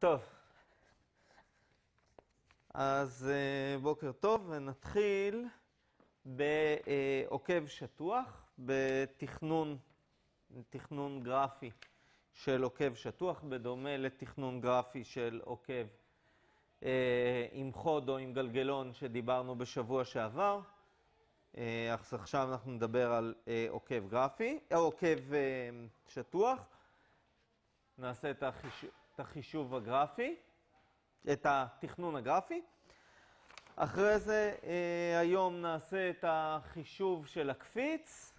טוב, אז אה, בוקר טוב, ונתחיל בעוקב שטוח, בתכנון תכנון גרפי של עוקב שטוח, בדומה לתכנון גרפי של עוקב אה, עם חוד או עם גלגלון שדיברנו בשבוע שעבר. אה, אז עכשיו אנחנו נדבר על עוקב גרפי, עוקב שטוח. נעשה את החישוב. את החישוב הגרפי, את התכנון הגרפי. אחרי זה אה, היום נעשה את החישוב של הקפיץ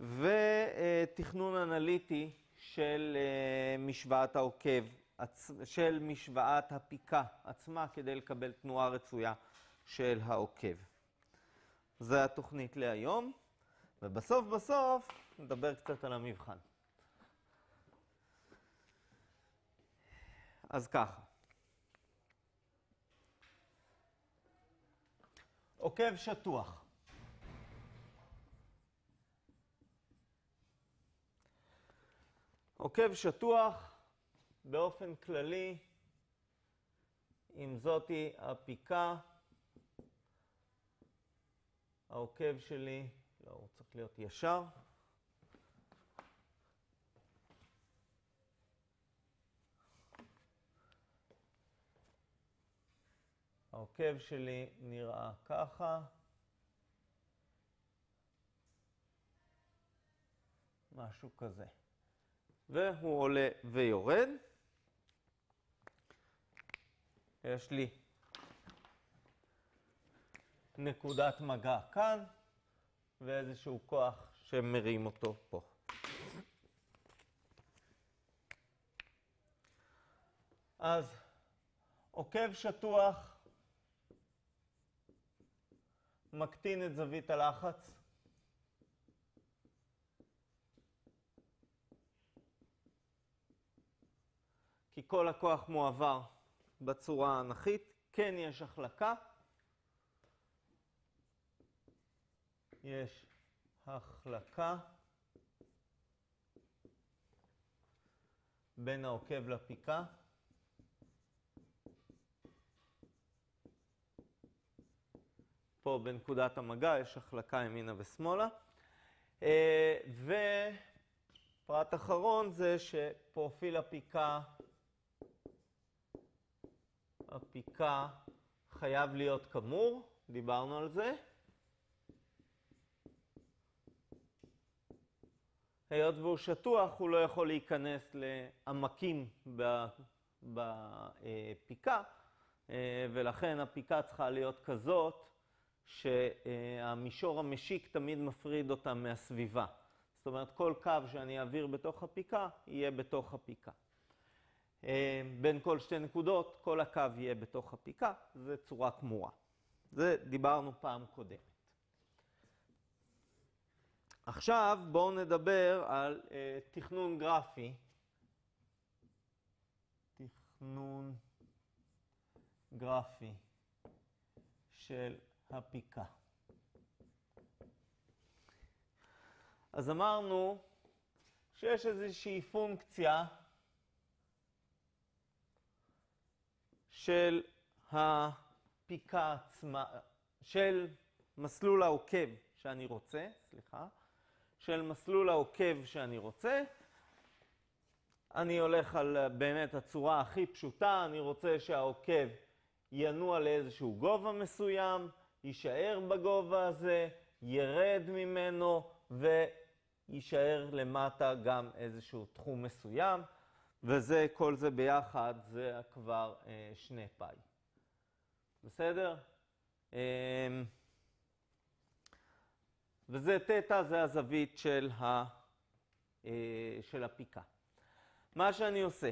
ותכנון אנליטי של אה, משוואת העוקב, של משוואת הפיקה עצמה כדי לקבל תנועה רצויה של העוקב. זו התוכנית להיום, ובסוף בסוף נדבר קצת על המבחן. אז ככה. עוקב שטוח. עוקב שטוח באופן כללי, אם זאתי הפיקה, העוקב שלי, לא, הוא צריך להיות ישר. העוקב שלי נראה ככה. משהו כזה. והוא עולה ויורד. יש לי נקודת מגע כאן, ואיזשהו כוח שמרים אותו פה. אז עוקב שטוח מקטין את זווית הלחץ. כי כל הכוח מועבר בצורה האנכית. כן יש החלקה. יש החלקה בין העוקב לפיקה. פה בנקודת המגע יש החלקה ימינה ושמאלה. אה, ופרט אחרון זה שפרופיל הפיקה, הפיקה חייב להיות כמור, דיברנו על זה. היות והוא שטוח, הוא לא יכול להיכנס לעמקים בפיקה, אה, ולכן הפיקה צריכה להיות כזאת שהמישור המשיק תמיד מפריד אותה מהסביבה. זאת אומרת, כל קו שאני אעביר בתוך הפיקה, יהיה בתוך הפיקה. אה, בין כל שתי נקודות, כל הקו יהיה בתוך הפיקה, זה צורה כמורה. זה דיברנו פעם קודמת. עכשיו בואו נדבר על uh, תכנון גרפי. תכנון גרפי של הפיקה. אז אמרנו שיש איזושהי פונקציה של הפיקה עצמה, של מסלול העוקב שאני רוצה, סליחה, של מסלול העוקב שאני רוצה. אני הולך על באמת הצורה הכי פשוטה, אני רוצה שהעוקב ינוע לאיזשהו גובה מסוים, יישאר בגובה הזה, ירד ממנו ויישאר למטה גם איזשהו תחום מסוים, וזה, כל זה ביחד, זה כבר אה, שני פאי. בסדר? אה, וזה תטא, זה הזווית של, ה, אה, של הפיקה. מה שאני עושה,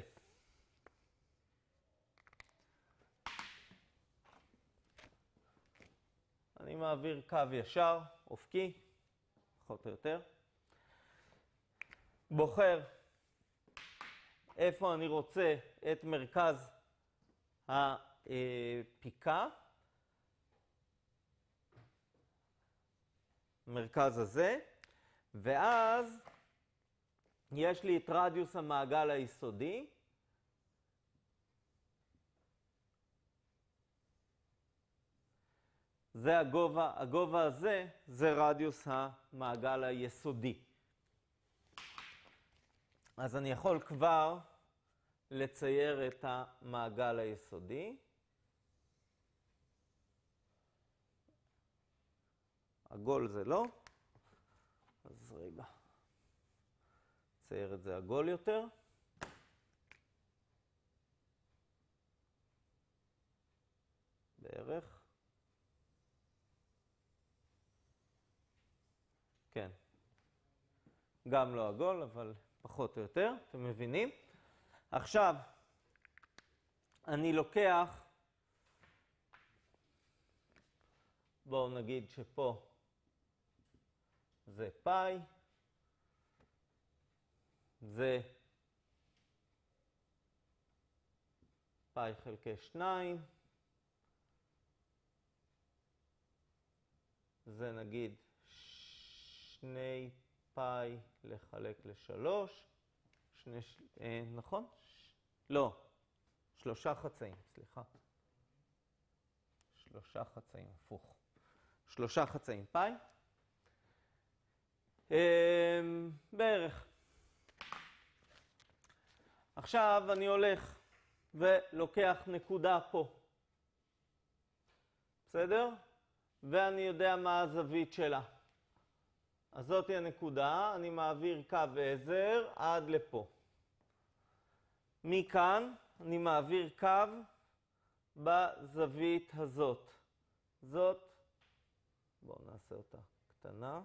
אני מעביר קו ישר, אופקי, פחות או יותר. בוחר איפה אני רוצה את מרכז הפיקה. מרכז הזה, ואז יש לי את רדיוס המעגל היסודי, זה הגובה, הגובה הזה זה רדיוס המעגל היסודי. אז אני יכול כבר לצייר את המעגל היסודי. עגול זה לא, אז רגע, נצייר את זה עגול יותר. בערך. כן. גם לא עגול, אבל פחות או יותר, אתם מבינים? עכשיו, אני לוקח, בואו נגיד שפה זה פאי, זה פאי חלקי שניים, זה נגיד שני פאי לחלק לשלוש, שני, אה, נכון? לא, שלושה חצאים, סליחה. שלושה חצאים, הפוך. שלושה חצאים פאי. אה, בערך. עכשיו אני הולך ולוקח נקודה פה. בסדר? ואני יודע מה הזווית שלה. אז זאתי הנקודה, אני מעביר קו עזר עד לפה. מכאן אני מעביר קו בזווית הזאת. זאת, בואו נעשה אותה קטנה.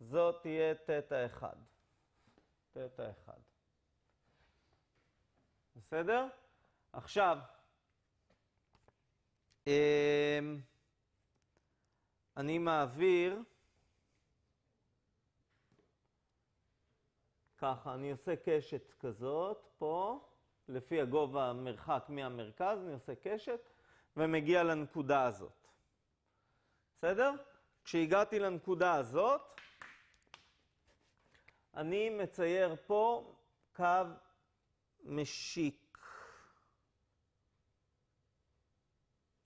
זאת תהיה תטא 1. תטא 1. בסדר? עכשיו, אמ, אני מעביר, ככה, אני עושה קשת כזאת, פה, לפי הגובה המרחק מהמרכז, אני עושה קשת, ומגיע לנקודה הזאת. בסדר? כשהגעתי לנקודה הזאת, אני מצייר פה קו משיק.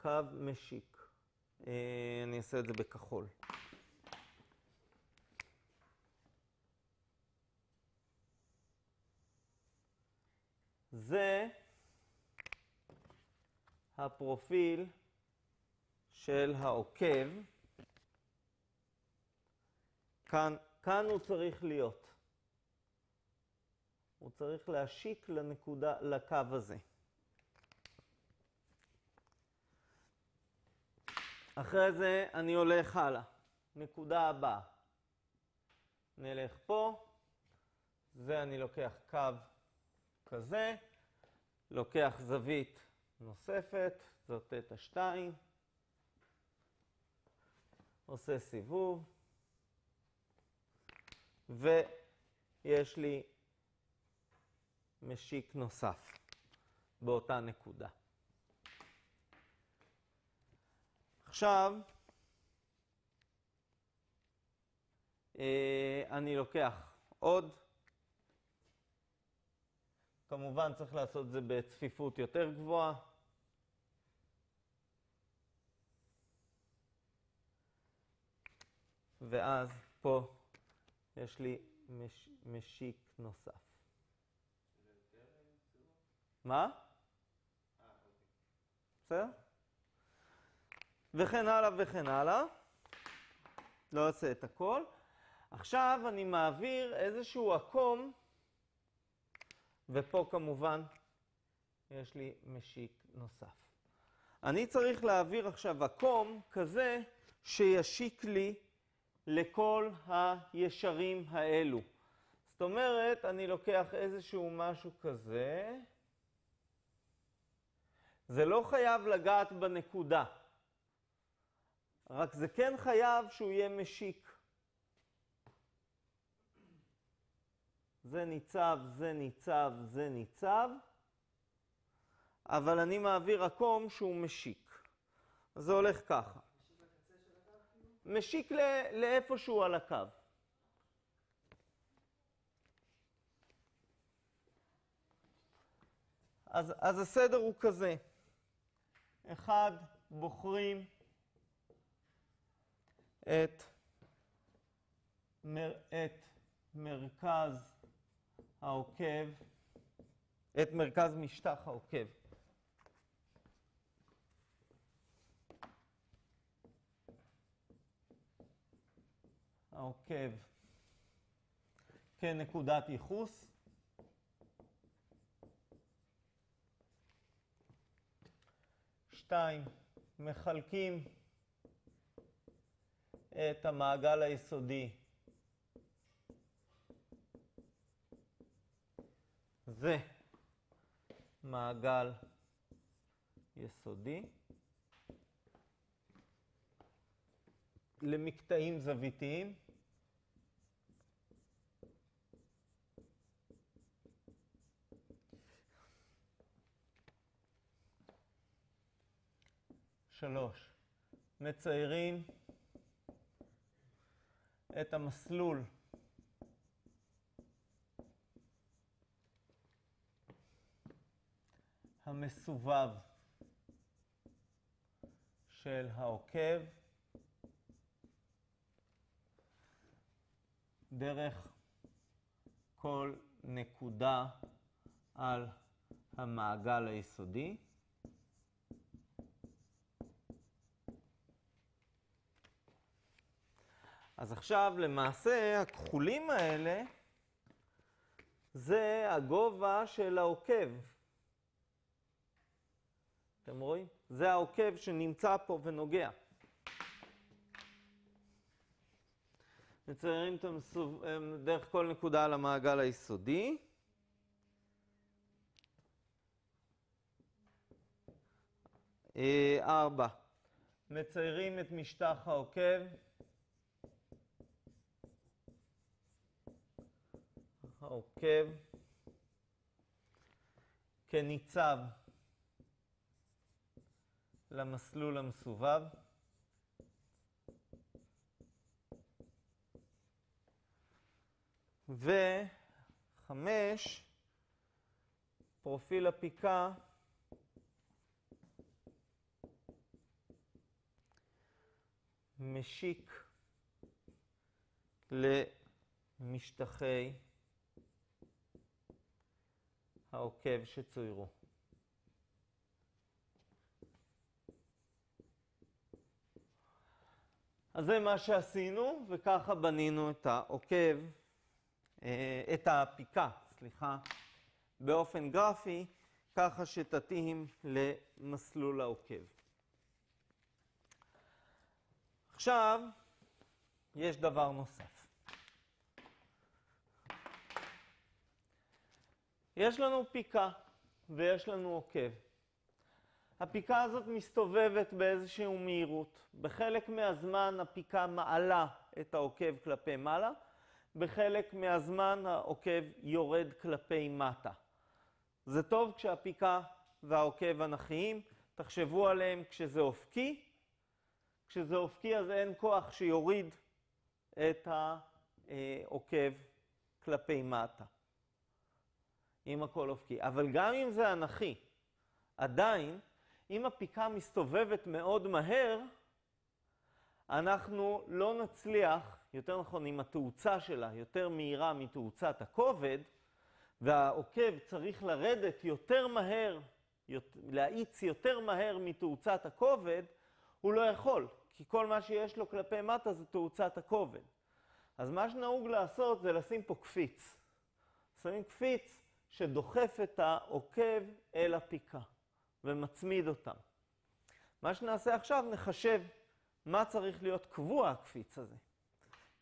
קו משיק. אה, אני אעשה את זה בכחול. זה הפרופיל של העוקב. כאן, כאן הוא צריך להיות. הוא צריך להשיק לנקודה, לקו הזה. אחרי זה אני הולך הלאה. נקודה הבאה. נלך פה, זה אני לוקח קו כזה, לוקח זווית נוספת, זאת תטא 2, עושה סיבוב, ויש לי משיק נוסף באותה נקודה. עכשיו, אה, אני לוקח עוד, כמובן צריך לעשות את זה בצפיפות יותר גבוהה. ואז פה יש לי מש, משיק נוסף. מה? בסדר? וכן הלאה וכן הלאה. לא אעשה את הכל. עכשיו אני מעביר איזשהו עקום, ופה כמובן יש לי משיק נוסף. אני צריך להעביר עכשיו עקום כזה שישיק לי לכל הישרים האלו. זאת אומרת, אני לוקח איזשהו משהו כזה, זה לא חייב לגעת בנקודה. רק זה כן חייב שהוא יהיה משיק. זה ניצב, זה ניצב, זה ניצב, אבל אני מעביר עקום שהוא משיק. זה הולך ככה. משיק לאיפשהו על הקו. אז, אז הסדר הוא כזה. אחד, בוחרים את, מר, את מרכז העוקב, את מרכז משטח העוקב. העוקב כנקודת ייחוס. שתיים, מחלקים את המעגל היסודי. זה מעגל יסודי למקטעים זוויתיים. שלוש, מציירים את המסלול המסובב של העוקב דרך כל נקודה על המעגל היסודי. אז עכשיו למעשה הכחולים האלה זה הגובה של העוקב. אתם רואים? זה העוקב שנמצא פה ונוגע. מציירים את המסוב... דרך כל נקודה על המעגל היסודי. ארבע, מציירים את משטח העוקב. העוקב כניצב למסלול המסובב. וחמש, פרופיל הפיקה משיק למשטחי העוקב שצוירו. אז זה מה שעשינו, וככה בנינו את העוקב, את הפיקה, סליחה, באופן גרפי, ככה שתתאים למסלול העוקב. עכשיו, יש דבר נוסף. יש לנו פיקה ויש לנו עוקב. הפיקה הזאת מסתובבת באיזושהי מהירות. בחלק מהזמן הפיקה מעלה את העוקב כלפי מעלה, בחלק מהזמן העוקב יורד כלפי מטה. זה טוב כשהפיקה והעוקב אנכיים, תחשבו עליהם כשזה אופקי. כשזה אופקי אז אין כוח שיוריד את העוקב כלפי מטה. אם הכל אופקי. אבל גם אם זה אנכי, עדיין, אם הפיקה מסתובבת מאוד מהר, אנחנו לא נצליח, יותר נכון, אם התאוצה שלה יותר מהירה מתאוצת הכובד, והעוקב צריך לרדת יותר מהר, להאיץ יותר מהר מתאוצת הכובד, הוא לא יכול, כי כל מה שיש לו כלפי מטה זה תאוצת הכובד. אז מה שנהוג לעשות זה לשים פה קפיץ. שמים קפיץ שדוחף את העוקב אל הפיקה ומצמיד אותם. מה שנעשה עכשיו, נחשב מה צריך להיות קבוע הקפיץ הזה,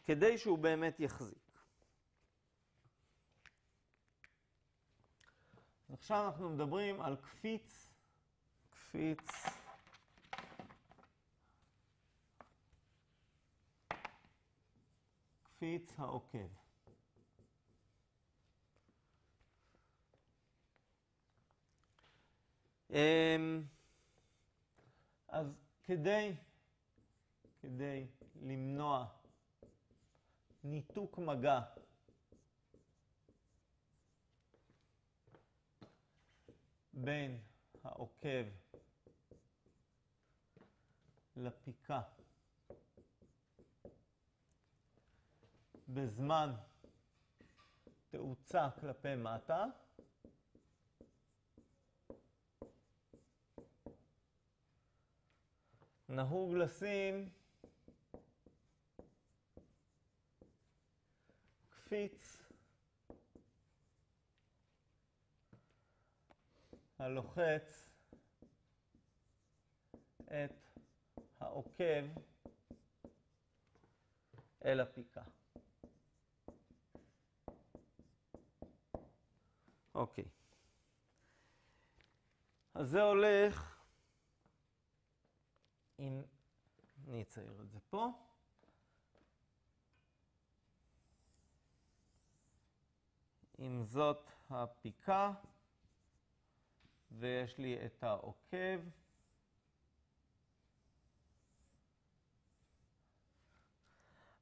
כדי שהוא באמת יחזיק. עכשיו אנחנו מדברים על קפיץ, קפיץ קפיץ העוקב. אז כדי, כדי למנוע ניתוק מגע בין העוקב לפיקה בזמן תאוצה כלפי מטה, נהוג לשים קפיץ הלוחץ את העוקב אל הפיקה. אוקיי. אז זה הולך, אם אני אצייר את זה פה. אם זאת הפיקה, ויש לי את העוקב.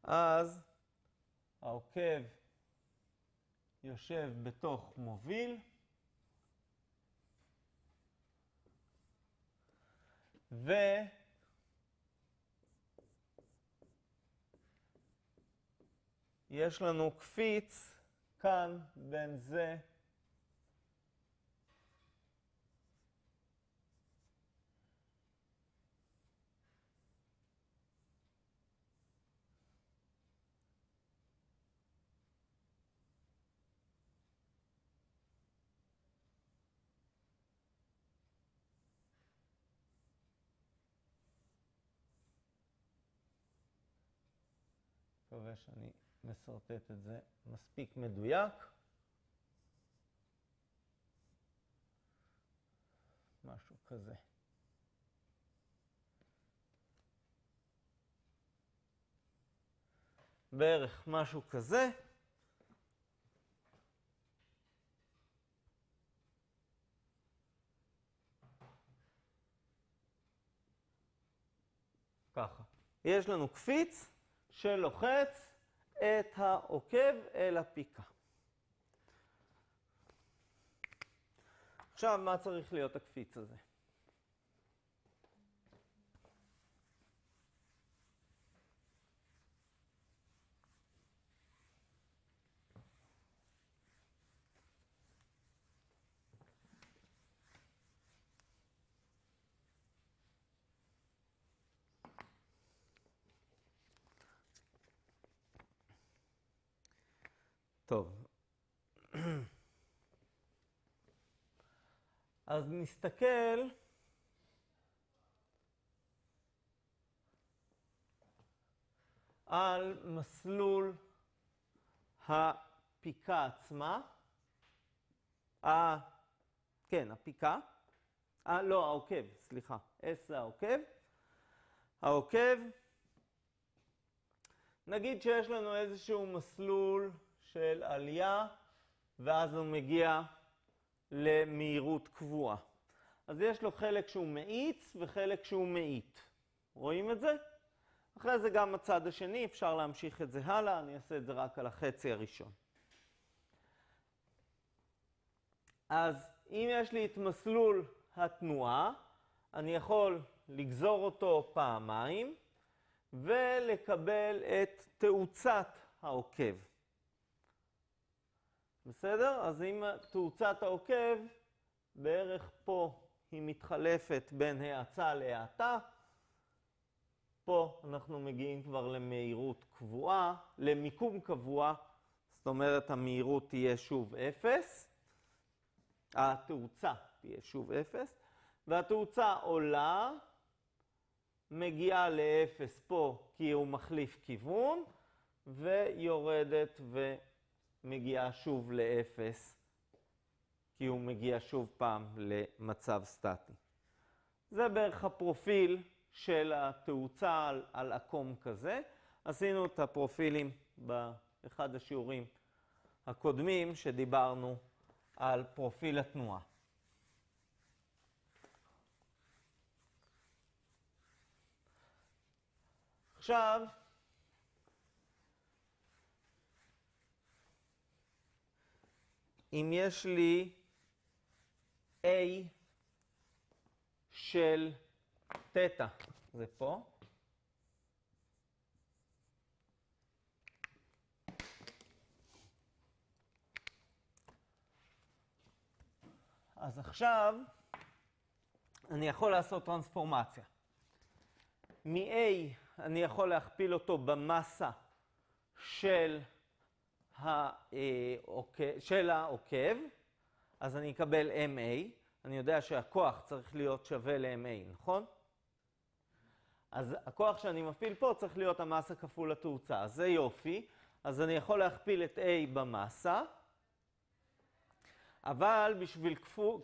אז העוקב יושב בתוך מוביל, ויש לנו קפיץ כאן בין זה מקווה שאני משרטט את זה מספיק מדויק. משהו כזה. בערך משהו כזה. ככה. יש לנו קפיץ. שלוחץ את העוקב אל הפיקה. עכשיו, מה צריך להיות הקפיץ הזה? טוב. אז נסתכל על מסלול הפיקה עצמה. ה... כן, הפיקה. 아, לא, העוקב, סליחה. S זה העוקב. העוקב, נגיד שיש לנו איזשהו מסלול של עלייה, ואז הוא מגיע למהירות קבועה. אז יש לו חלק שהוא מאיץ וחלק שהוא מאיט. רואים את זה? אחרי זה גם הצד השני, אפשר להמשיך את זה הלאה, אני אעשה את זה רק על החצי הראשון. אז אם יש לי את מסלול התנועה, אני יכול לגזור אותו פעמיים ולקבל את תאוצת העוקב. בסדר? אז אם תאוצת העוקב, בערך פה היא מתחלפת בין האצה להאטה. פה אנחנו מגיעים כבר למהירות קבועה, למיקום קבוע, זאת אומרת המהירות תהיה שוב 0, התאוצה תהיה שוב 0, והתאוצה עולה, מגיעה ל-0 פה כי הוא מחליף כיוון, ויורדת ו... מגיעה שוב לאפס, כי הוא מגיע שוב פעם למצב סטטי. זה בערך הפרופיל של התאוצה על, על עקום כזה. עשינו את הפרופילים באחד השיעורים הקודמים, שדיברנו על פרופיל התנועה. עכשיו, אם יש לי A של תטא, זה פה. אז עכשיו אני יכול לעשות טרנספורמציה. מ-A אני יכול להכפיל אותו במסה של, של העוקב, אז אני אקבל MA. אני יודע שהכוח צריך להיות שווה ל-MA, נכון? אז הכוח שאני מפעיל פה צריך להיות המסה כפול התאוצה. אז זה יופי. אז אני יכול להכפיל את A במסה. אבל בשביל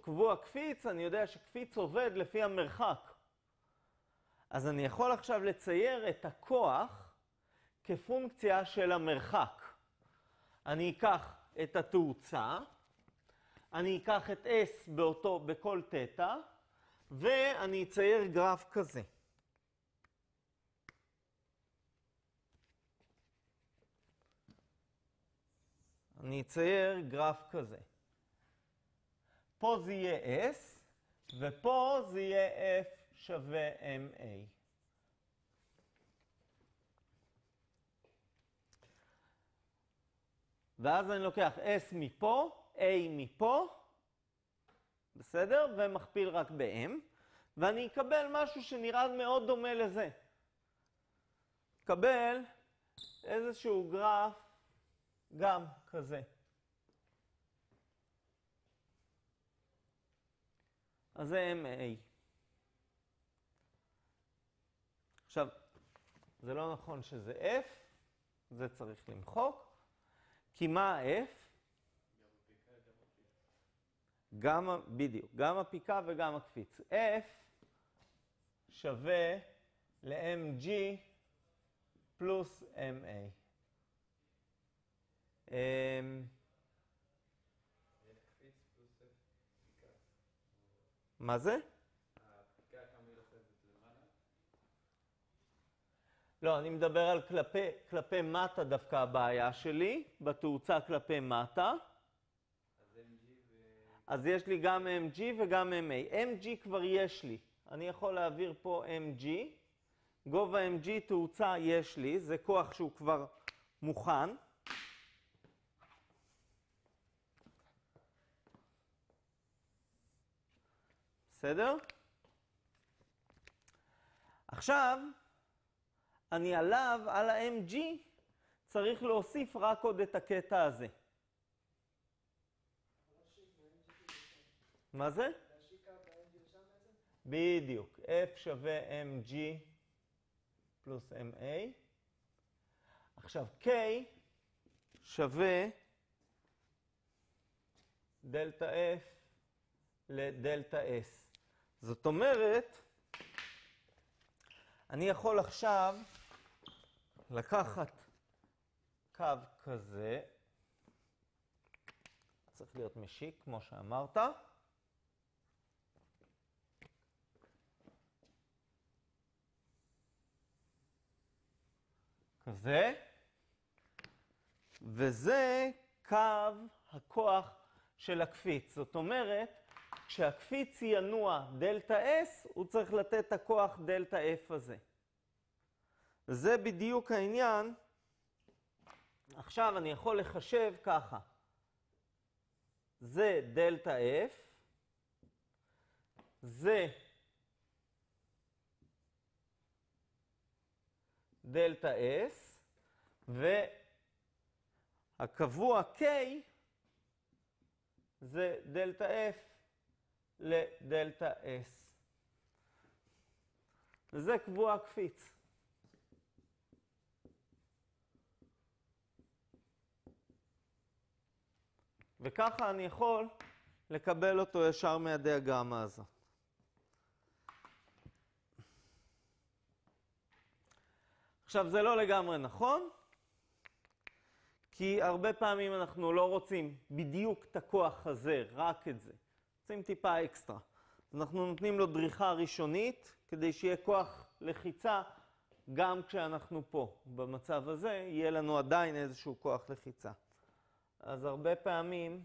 קבוע קפיץ, אני יודע שקפיץ עובד לפי המרחק. אז אני יכול עכשיו לצייר את הכוח כפונקציה של המרחק. אני אקח את התאוצה, אני אקח את S באותו, בכל תטא, ואני אצייר גרף כזה. אני אצייר גרף כזה. פה זה יהיה S, ופה זה יהיה F שווה MA. ואז אני לוקח S מפה, A מפה, בסדר? ומכפיל רק ב-M, ואני אקבל משהו שנראה מאוד דומה לזה. אקבל איזשהו גרף גם כזה. אז זה MA. עכשיו, זה לא נכון שזה F, זה צריך למחוק, כי מה ה-F? גם, בדיוק, גם הפיקה וגם הקפיץ. F שווה ל-mg פלוס ma. אמ, מה זה? לא, אני מדבר על כלפי, כלפי מטה דווקא הבעיה שלי, בתאוצה כלפי מטה. אז MG ו... אז יש לי גם MG וגם MA. MG כבר יש לי. אני יכול להעביר פה MG. גובה MG תאוצה יש לי, זה כוח שהוא כבר מוכן. בסדר? עכשיו, אני עליו, על ה-mg, צריך להוסיף רק עוד את הקטע הזה. מה זה? בדיוק. F שווה mg פלוס ma. עכשיו, k שווה דלתא F לדלתא S. זאת אומרת, אני יכול עכשיו לקחת קו כזה, צריך להיות משיק, כמו שאמרת. כזה, וזה קו הכוח של הקפיץ. זאת אומרת, כשהקפיץ ינוע דלתא S, הוא צריך לתת את הכוח דלתא F הזה. זה בדיוק העניין. עכשיו אני יכול לחשב ככה. זה דלתא F, זה דלתא S, והקבוע K זה דלתא F לדלתא S. זה קבוע קפיץ. וככה אני יכול לקבל אותו ישר מהדיאגרמה הזאת. עכשיו, זה לא לגמרי נכון, כי הרבה פעמים אנחנו לא רוצים בדיוק את הכוח הזה, רק את זה. רוצים טיפה אקסטרה. אנחנו נותנים לו דריכה ראשונית, כדי שיהיה כוח לחיצה גם כשאנחנו פה. במצב הזה יהיה לנו עדיין איזשהו כוח לחיצה. אז הרבה פעמים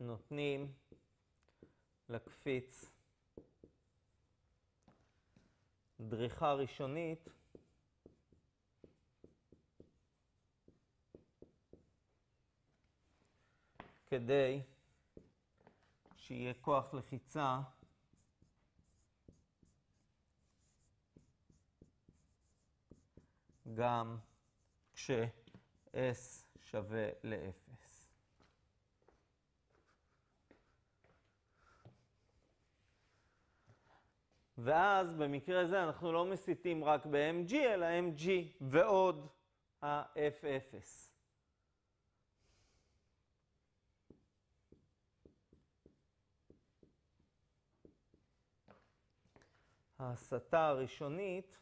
נותנים לקפיץ דריכה ראשונית כדי שיהיה כוח לחיצה גם כש-S שווה ל-0. ואז במקרה זה אנחנו לא מסיטים רק ב-mg, אלא mg ועוד ה-f0. ההסתה הראשונית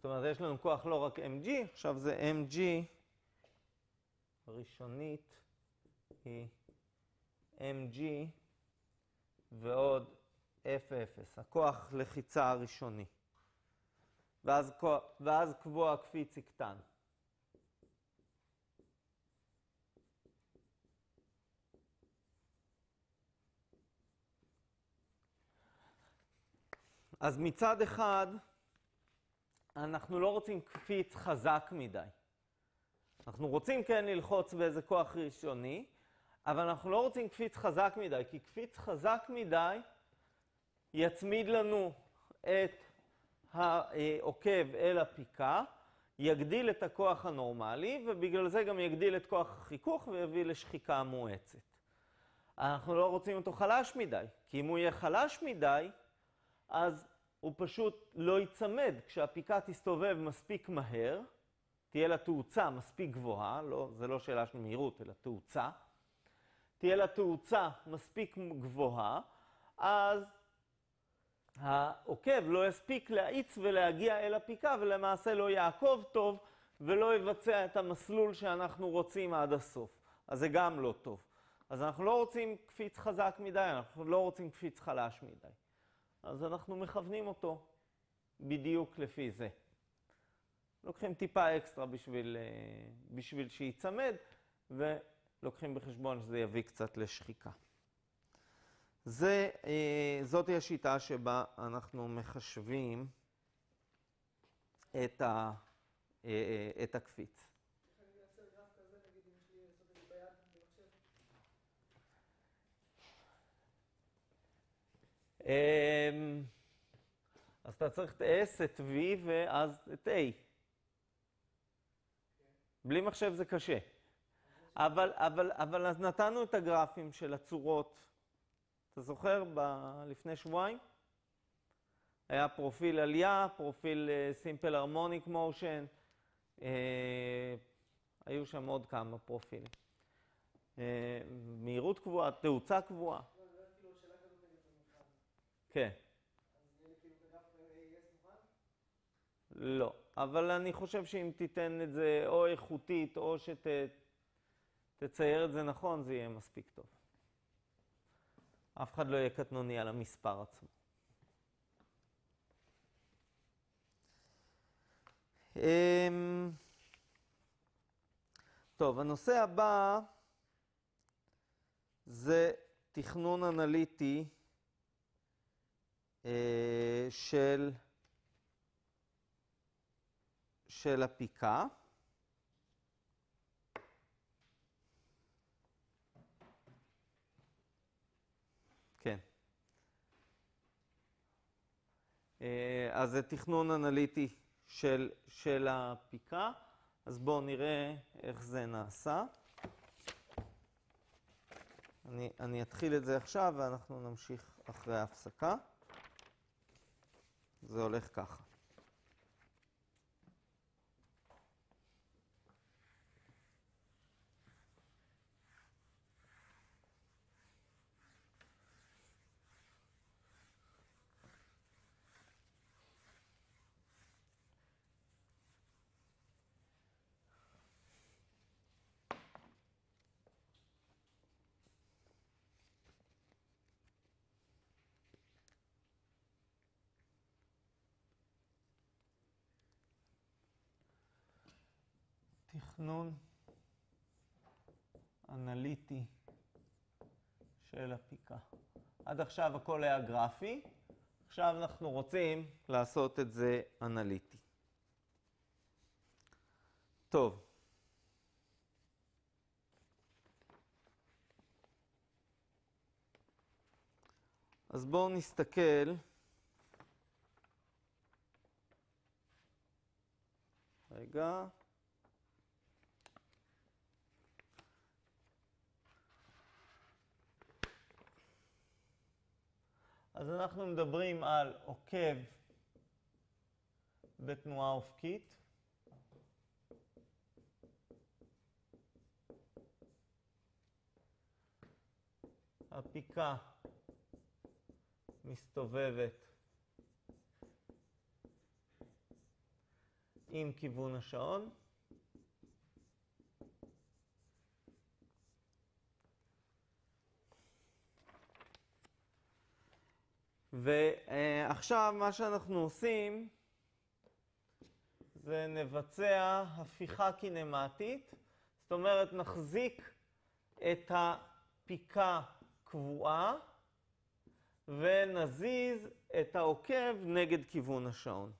זאת אומרת, יש לנו כוח לא רק mg, עכשיו זה mg הראשונית היא mg ועוד f0, הכוח לחיצה הראשוני. ואז, ואז קבוע הקפיץ יקטן. אז מצד אחד, אנחנו לא רוצים קפיץ חזק מדי. אנחנו רוצים כן ללחוץ באיזה כוח ראשוני, אבל אנחנו לא רוצים קפיץ חזק מדי, כי קפיץ חזק מדי יצמיד לנו את העוקב אל הפיקה, יגדיל את הכוח הנורמלי, ובגלל זה גם יגדיל את כוח החיכוך ויביא לשחיקה מואצת. אנחנו לא רוצים אותו חלש מדי, כי אם הוא יהיה חלש מדי, אז הוא פשוט לא ייצמד. כשהפיקה תסתובב מספיק מהר, תהיה לה תאוצה מספיק גבוהה, לא, זה לא שאלה של מהירות, אלא תאוצה, תהיה לה תאוצה מספיק גבוהה, אז העוקב לא יספיק להאיץ ולהגיע אל הפיקה, ולמעשה לא יעקוב טוב ולא יבצע את המסלול שאנחנו רוצים עד הסוף. אז זה גם לא טוב. אז אנחנו לא רוצים קפיץ חזק מדי, אנחנו לא רוצים קפיץ חלש מדי. אז אנחנו מכוונים אותו בדיוק לפי זה. לוקחים טיפה אקסטרה בשביל, אה, בשביל שייצמד, ולוקחים בחשבון שזה יביא קצת לשחיקה. זה, אה, זאתי השיטה שבה אנחנו מחשבים את, ה, אה, את הקפיץ. אז אתה צריך את S, את V ואז את A. בלי מחשב זה קשה. אבל, אבל, אבל אז נתנו את הגרפים של הצורות. אתה זוכר? ב- לפני שבועיים? היה פרופיל עלייה, פרופיל סימפל הרמוניק מושן, היו שם עוד כמה פרופילים. אה, מהירות קבועה, תאוצה קבועה. כן. לא, אבל אני חושב שאם תיתן את זה או איכותית או שתצייר את זה נכון, זה יהיה מספיק טוב. אף אחד לא יהיה קטנוני על המספר עצמו. אמ, טוב, הנושא הבא זה תכנון אנליטי אה, של, של הפיקה. כן. אה, אז זה תכנון אנליטי של, של הפיקה. אז בואו נראה איך זה נעשה. אני, אני אתחיל את זה עכשיו ואנחנו נמשיך אחרי ההפסקה. זה הולך ככה. תכנון אנליטי של הפיקה. עד עכשיו הכל היה גרפי, עכשיו אנחנו רוצים לעשות את זה אנליטי. טוב. אז בואו נסתכל. רגע. אז אנחנו מדברים על עוקב בתנועה אופקית. הפיקה מסתובבת עם כיוון השעון. ועכשיו מה שאנחנו עושים זה נבצע הפיכה קינמטית, זאת אומרת נחזיק את הפיקה קבועה ונזיז את העוקב נגד כיוון השעון.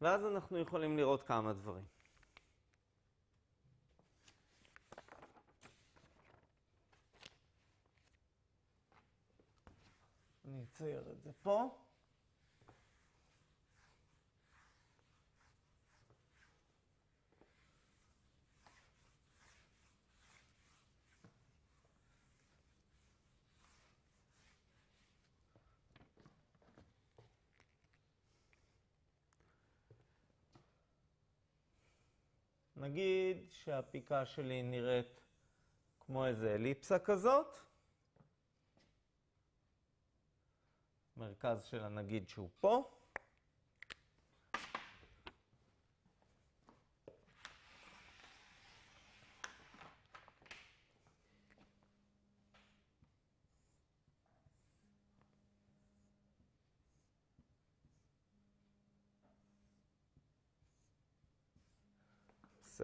ואז אנחנו יכולים לראות כמה דברים. אני אצייר את זה פה. נגיד שהפיקה שלי נראית כמו איזה אליפסה כזאת. מרכז שלה נגיד שהוא פה.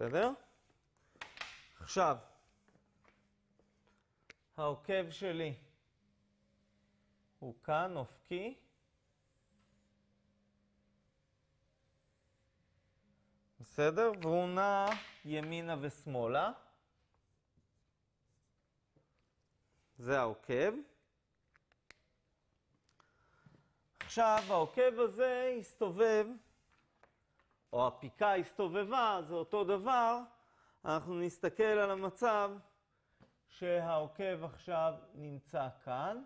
בסדר? עכשיו, העוקב שלי הוא כאן, אופקי. בסדר? והוא נע ימינה ושמאלה. זה העוקב. עכשיו, העוקב הזה הסתובב, או הפיקה הסתובבה, זה אותו דבר. אנחנו נסתכל על המצב שהעוקב עכשיו נמצא כאן.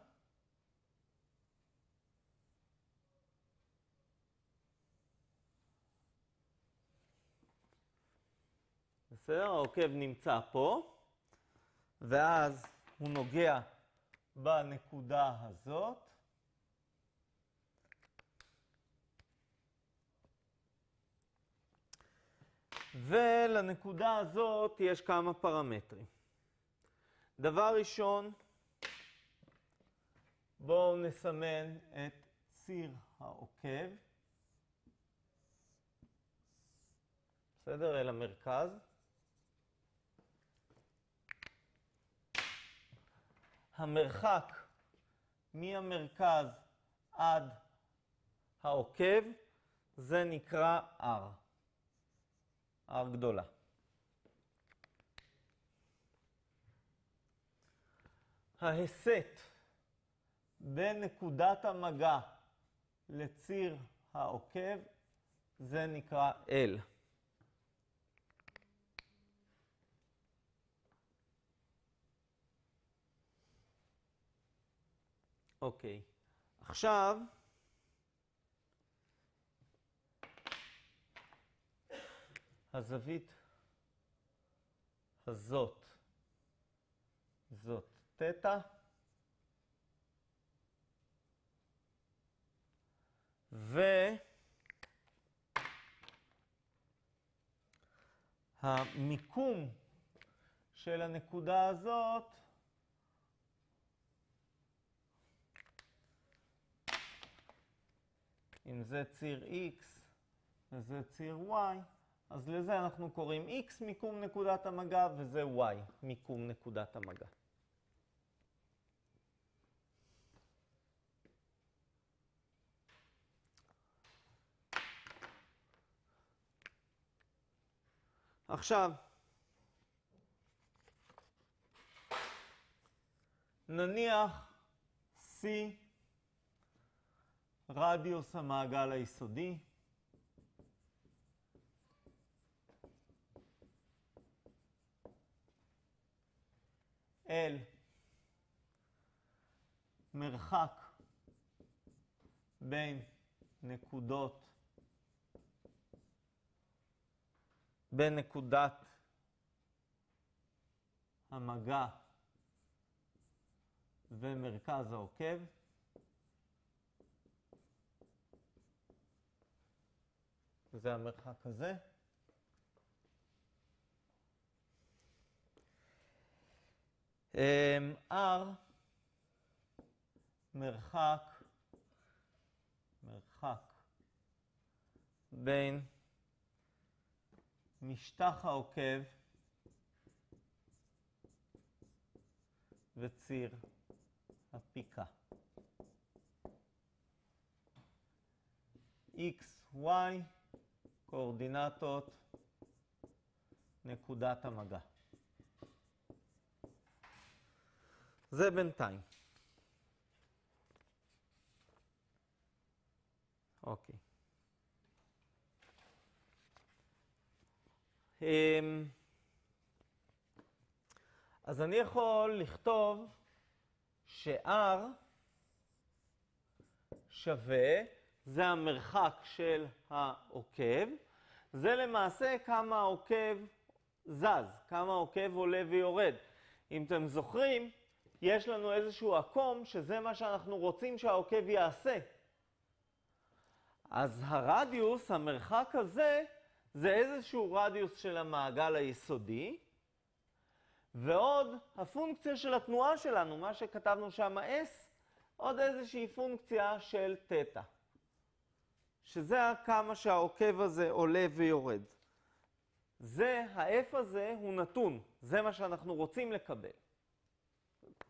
בסדר? העוקב נמצא פה, ואז הוא נוגע בנקודה הזאת. ולנקודה הזאת יש כמה פרמטרים. דבר ראשון, בואו נסמן את ציר העוקב, בסדר? אל המרכז. המרחק מהמרכז עד העוקב, זה נקרא R, R גדולה. ההסט בין נקודת המגע לציר העוקב, זה נקרא L. אוקיי, עכשיו הזווית הזאת, זאת תטא, והמיקום של הנקודה הזאת אם זה ציר x וזה ציר y, אז לזה אנחנו קוראים x מיקום נקודת המגע וזה y מיקום נקודת המגע. עכשיו, נניח C רדיוס המעגל היסודי. L מרחק בין נקודות, בין נקודת המגע ומרכז העוקב. זה המרחק הזה. R, מרחק, מרחק בין משטח העוקב וציר הפיקה. x, y, קואורדינטות, נקודת המגע. זה בינתיים. אוקיי. אמ, אז אני יכול לכתוב ש-R שווה, זה המרחק של העוקב, זה למעשה כמה העוקב זז, כמה העוקב עולה ויורד. אם אתם זוכרים, יש לנו איזשהו עקום שזה מה שאנחנו רוצים שהעוקב יעשה. אז הרדיוס, המרחק הזה, זה איזשהו רדיוס של המעגל היסודי, ועוד הפונקציה של התנועה שלנו, מה שכתבנו שם s, עוד איזושהי פונקציה של תטא. שזה כמה שהעוקב הזה עולה ויורד. זה, ה-f הזה הוא נתון, זה מה שאנחנו רוצים לקבל.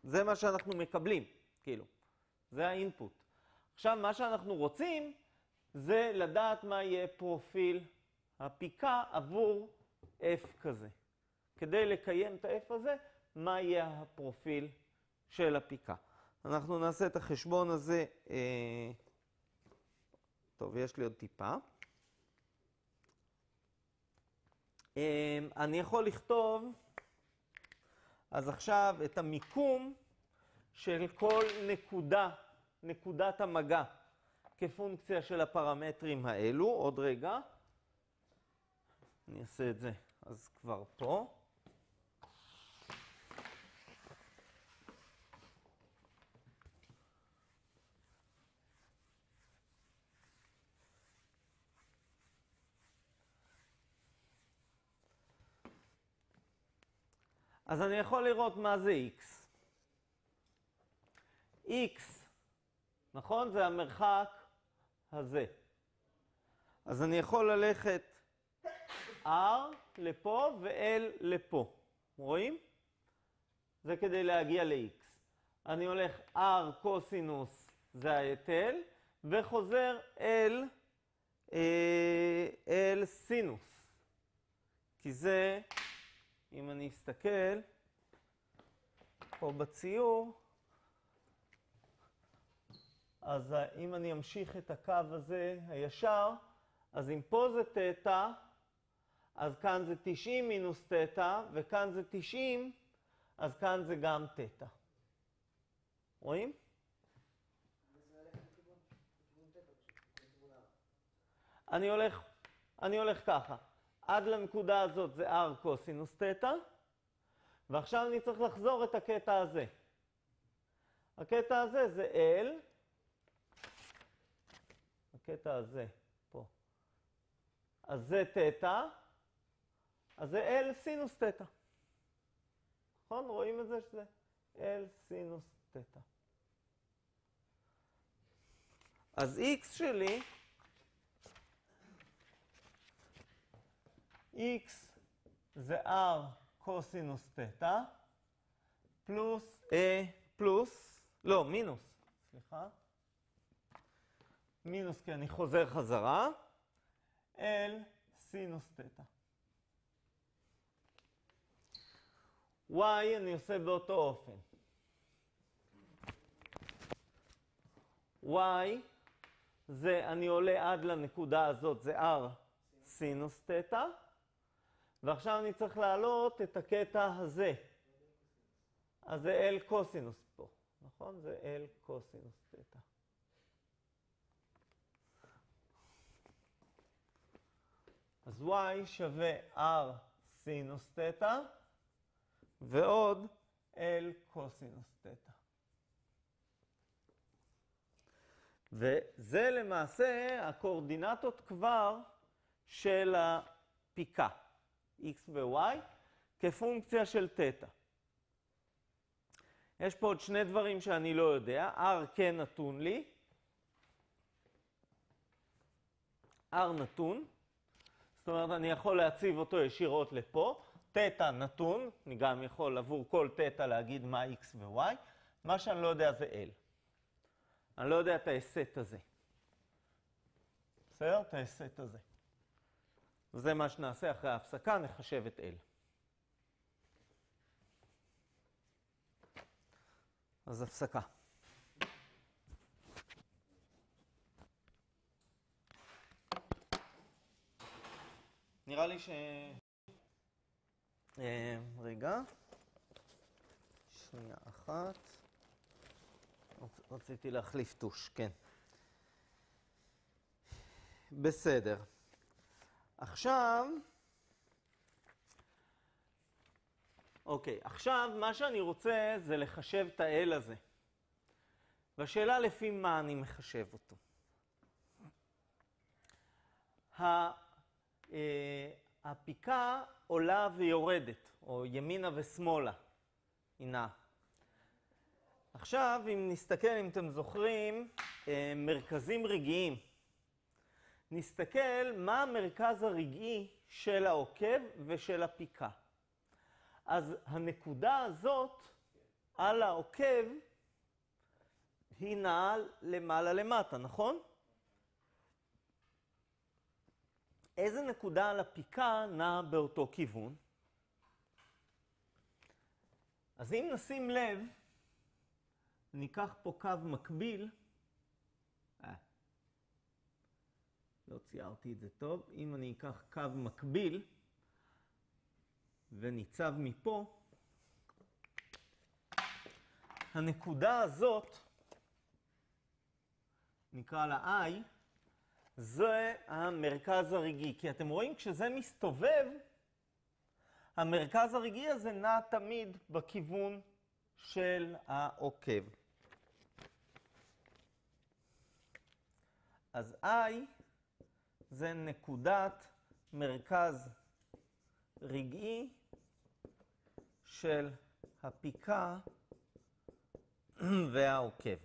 זה מה שאנחנו מקבלים, כאילו. זה האינפוט. עכשיו, מה שאנחנו רוצים זה לדעת מה יהיה פרופיל הפיקה עבור f כזה. כדי לקיים את ה-f הזה, מה יהיה הפרופיל של הפיקה. אנחנו נעשה את החשבון הזה, אה... טוב, יש לי עוד טיפה. אה... אני יכול לכתוב, אז עכשיו את המיקום של כל נקודה, נקודת המגע, כפונקציה של הפרמטרים האלו. עוד רגע. אני אעשה את זה אז כבר פה. אז אני יכול לראות מה זה x. x, נכון? זה המרחק הזה. אז אני יכול ללכת r לפה ו-l לפה. רואים? זה כדי להגיע ל-x. אני הולך r קוסינוס זה ההיטל, וחוזר אל, אה, סינוס. כי זה אם אני אסתכל פה בציור, אז אם אני אמשיך את הקו הזה הישר, אז אם פה זה תטא, אז כאן זה 90 מינוס תטא, וכאן זה 90, אז כאן זה גם תטא. רואים? אני הולך, אני הולך ככה. עד לנקודה הזאת זה r קוסינוס תטא, ועכשיו אני צריך לחזור את הקטע הזה. הקטע הזה זה L, הקטע הזה פה. אז זה תטא, אז זה L סינוס תטא. נכון? רואים את זה שזה L סינוס תטא. אז x שלי, x זה r קוסינוס תטא, פלוס, אה, פלוס, לא, מינוס, סליחה. מינוס כי אני חוזר חזרה, L סינוס תטא. y אני עושה באותו אופן. y זה, אני עולה עד לנקודה הזאת, זה r סינוס תטא, ועכשיו אני צריך להעלות את הקטע הזה. אז זה L קוסינוס פה, נכון? זה L קוסינוס תטא. אז y שווה r סינוס תטא, ועוד L קוסינוס תטא. וזה למעשה הקואורדינטות כבר של הפיקה, x ו-y, כפונקציה של תטא. יש פה עוד שני דברים שאני לא יודע, r כן נתון לי, r נתון, זאת אומרת אני יכול להציב אותו ישירות לפה, תטא נתון, אני גם יכול עבור כל תטא להגיד מה x ו-y, מה שאני לא יודע זה l. אני לא יודע את ההסט הזה. בסדר? את ההסט הזה. וזה מה שנעשה אחרי ההפסקה, נחשב את L. אז הפסקה. נראה לי ש... אה, רגע. שנייה אחת. רציתי להחליף טוש, כן. בסדר. עכשיו, אוקיי, עכשיו מה שאני רוצה זה לחשב את ה-L הזה. והשאלה לפי מה אני מחשב אותו. הפיקה עולה ויורדת, או ימינה ושמאלה, היא נעה. עכשיו, אם נסתכל, אם אתם זוכרים, מרכזים רגעיים. נסתכל מה המרכז הרגעי של העוקב ושל הפיקה. אז הנקודה הזאת על העוקב היא נעה למעלה למטה, נכון? איזה נקודה על הפיקה נעה באותו כיוון? אז אם נשים לב, ניקח פה קו מקביל, לא ציירתי את זה טוב, אם אני אקח קו מקביל וניצב מפה, הנקודה הזאת, נקרא לה I, זה המרכז הרגעי. כי אתם רואים, כשזה מסתובב, המרכז הרגעי הזה נע תמיד בכיוון של העוקב. אז I זה נקודת מרכז רגעי של הפיקה והעוקב.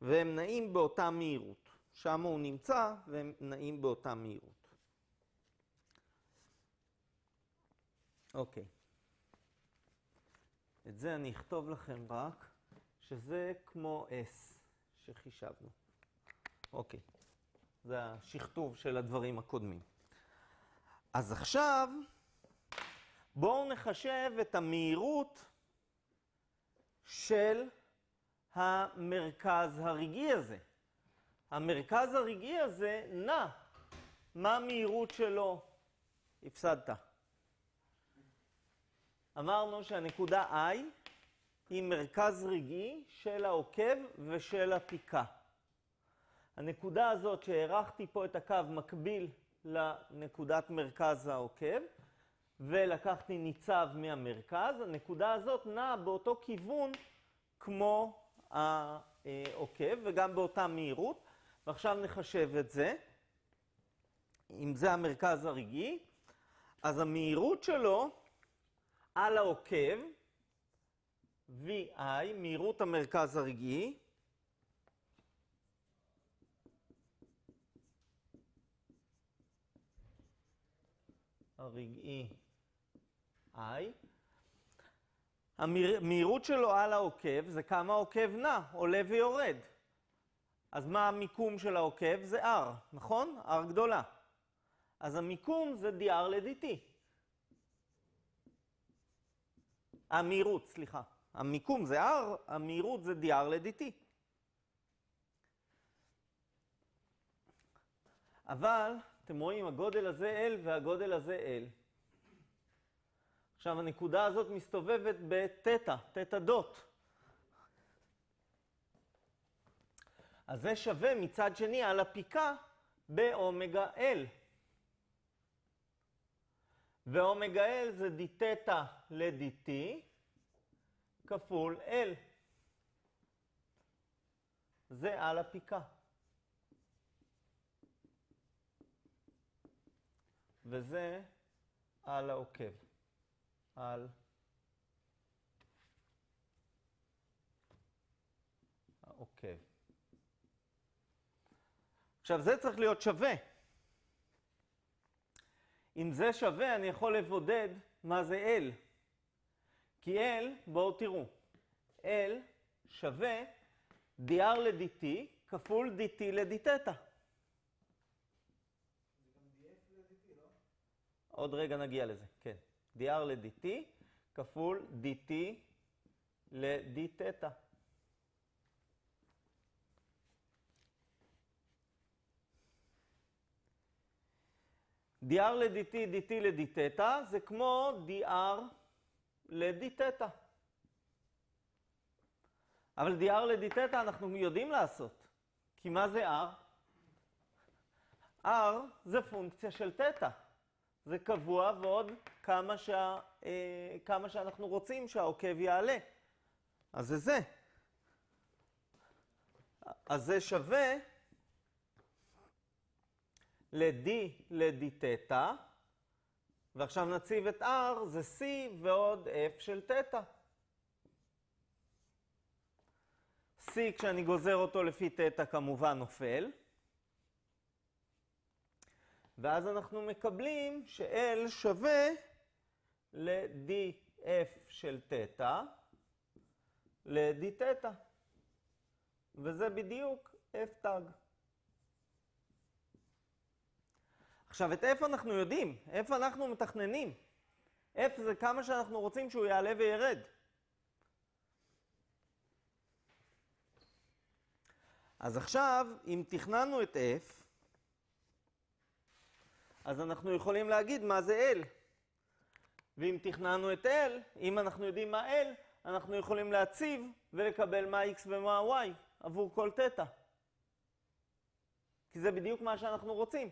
והם נעים באותה מהירות. שם הוא נמצא והם נעים באותה מהירות. אוקיי. את זה אני אכתוב לכם רק, שזה כמו S שחישבנו. אוקיי. זה השכתוב של הדברים הקודמים. אז עכשיו, בואו נחשב את המהירות של המרכז הרגעי הזה. המרכז הרגעי הזה נע. מה המהירות שלו? הפסדת. אמרנו שהנקודה I היא מרכז רגעי של העוקב ושל הפיקה. הנקודה הזאת שהערכתי פה את הקו מקביל לנקודת מרכז העוקב, ולקחתי ניצב מהמרכז, הנקודה הזאת נעה באותו כיוון כמו העוקב, וגם באותה מהירות. ועכשיו נחשב את זה. אם זה המרכז הרגעי, אז המהירות שלו על העוקב, VI, מהירות המרכז הרגעי, הרגעי I. המהירות שלו על העוקב זה כמה העוקב נע, עולה ויורד. אז מה המיקום של העוקב? זה R, נכון? R גדולה. אז המיקום זה dr ל-dt. המהירות, סליחה. המיקום זה R, המהירות זה dr ל-dt. אבל אתם רואים, הגודל הזה L והגודל הזה L. עכשיו, הנקודה הזאת מסתובבת בתטא, תטא דוט. אז זה שווה מצד שני על הפיקה באומגה L. ואומגה L זה דיטטה ל-dt כפול L. זה על הפיקה. וזה על העוקב. על העוקב. עכשיו, זה צריך להיות שווה. אם זה שווה, אני יכול לבודד מה זה L. כי L, בואו תראו, L שווה dr ל-dt כפול dt ל-dθ. עוד רגע נגיע לזה, כן. dr ל-dt כפול dt ל-dθ. dr ל-dt, dt ל-dθ, זה כמו dr ל-dθ. אבל dr ל-dθ אנחנו יודעים לעשות, כי מה זה r? r זה פונקציה של תטא. זה קבוע ועוד כמה, שה, אה, כמה שאנחנו רוצים שהעוקב יעלה. אז זה זה. אז זה שווה ל-d ל-d תטא, ועכשיו נציב את r, זה c ועוד f של תטא. c כשאני גוזר אותו לפי תטא כמובן נופל. ואז אנחנו מקבלים ש-L שווה ל-df של תטא ל-d תטא. וזה בדיוק f תג. עכשיו, את f אנחנו יודעים, f אנחנו מתכננים. f זה כמה שאנחנו רוצים שהוא יעלה וירד. אז עכשיו, אם תכננו את f, אז אנחנו יכולים להגיד מה זה L. ואם תכננו את L, אם אנחנו יודעים מה L, אנחנו יכולים להציב ולקבל מה x ומה y עבור כל תטא. כי זה בדיוק מה שאנחנו רוצים.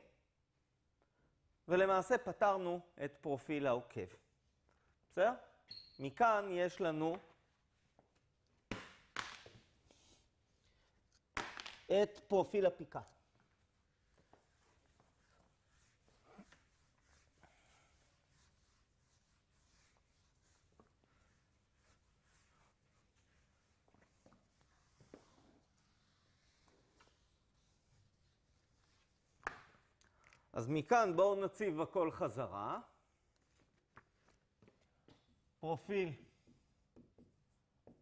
ולמעשה פתרנו את פרופיל העוקב. בסדר? מכאן יש לנו את פרופיל הפיקה. אז מכאן בואו נציב הכל חזרה. פרופיל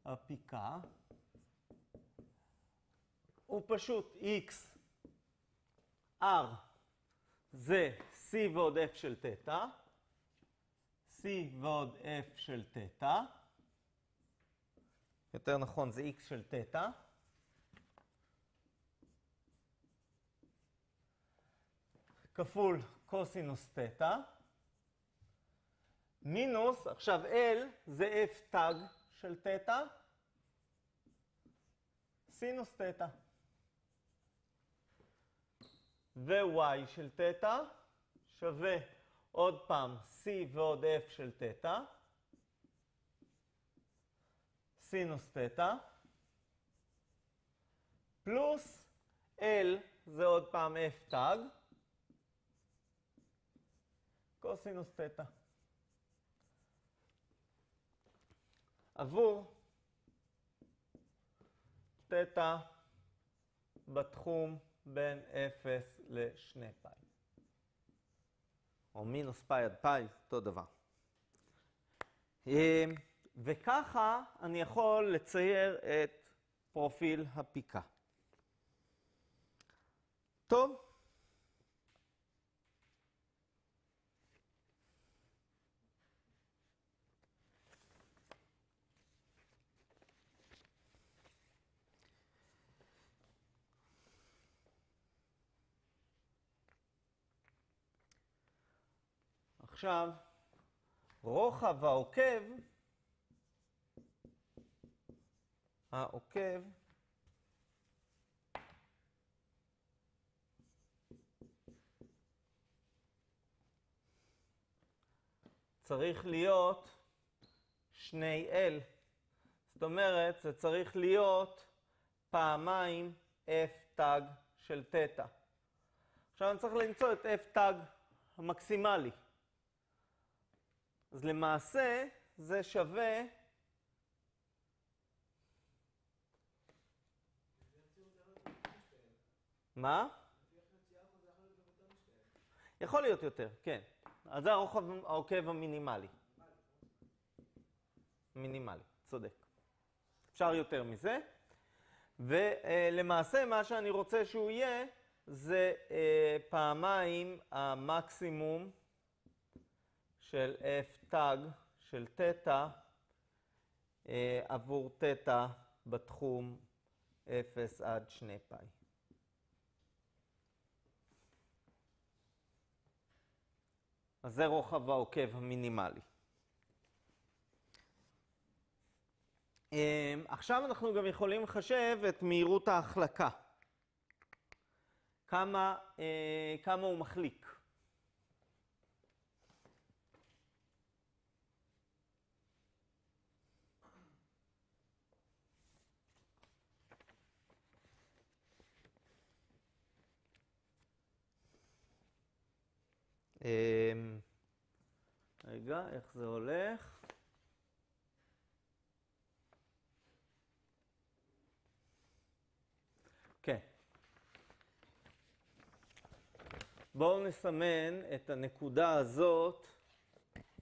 הפיקה הוא פשוט x, r זה c ועוד f של תטא, c ועוד f של תטא, יותר נכון זה x של תטא. כפול קוסינוס תטא, מינוס, עכשיו L זה F תג של תטא, סינוס תטא. ו-y של תטא שווה עוד פעם c ועוד f של תטא, סינוס תטא, פלוס L זה עוד פעם f תג, קוסינוס תטא. עבור תטא בתחום בין 0 ל-2 פאי. או מינוס פאי עד פאי, אותו דבר. אמ, וככה אני יכול לצייר את פרופיל הפיקה. טוב. עכשיו, רוחב העוקב, העוקב, צריך להיות שני L. זאת אומרת, זה צריך להיות פעמיים F תג של תטא. עכשיו אני צריך למצוא את F תג המקסימלי. אז למעשה זה שווה... מה? יכול להיות יותר, כן. אז זה הרוחב העוקב המינימלי. מינימלי, צודק. אפשר יותר מזה. ולמעשה מה שאני רוצה שהוא יהיה זה אה, פעמיים המקסימום של f תג של תטא אה, עבור תטא בתחום 0 עד 2 פאי. אז זה רוחב העוקב המינימלי. אה, עכשיו אנחנו גם יכולים לחשב את מהירות ההחלקה. כמה, אה, כמה הוא מחליק. רגע, איך זה הולך? כן. בואו נסמן את הנקודה הזאת,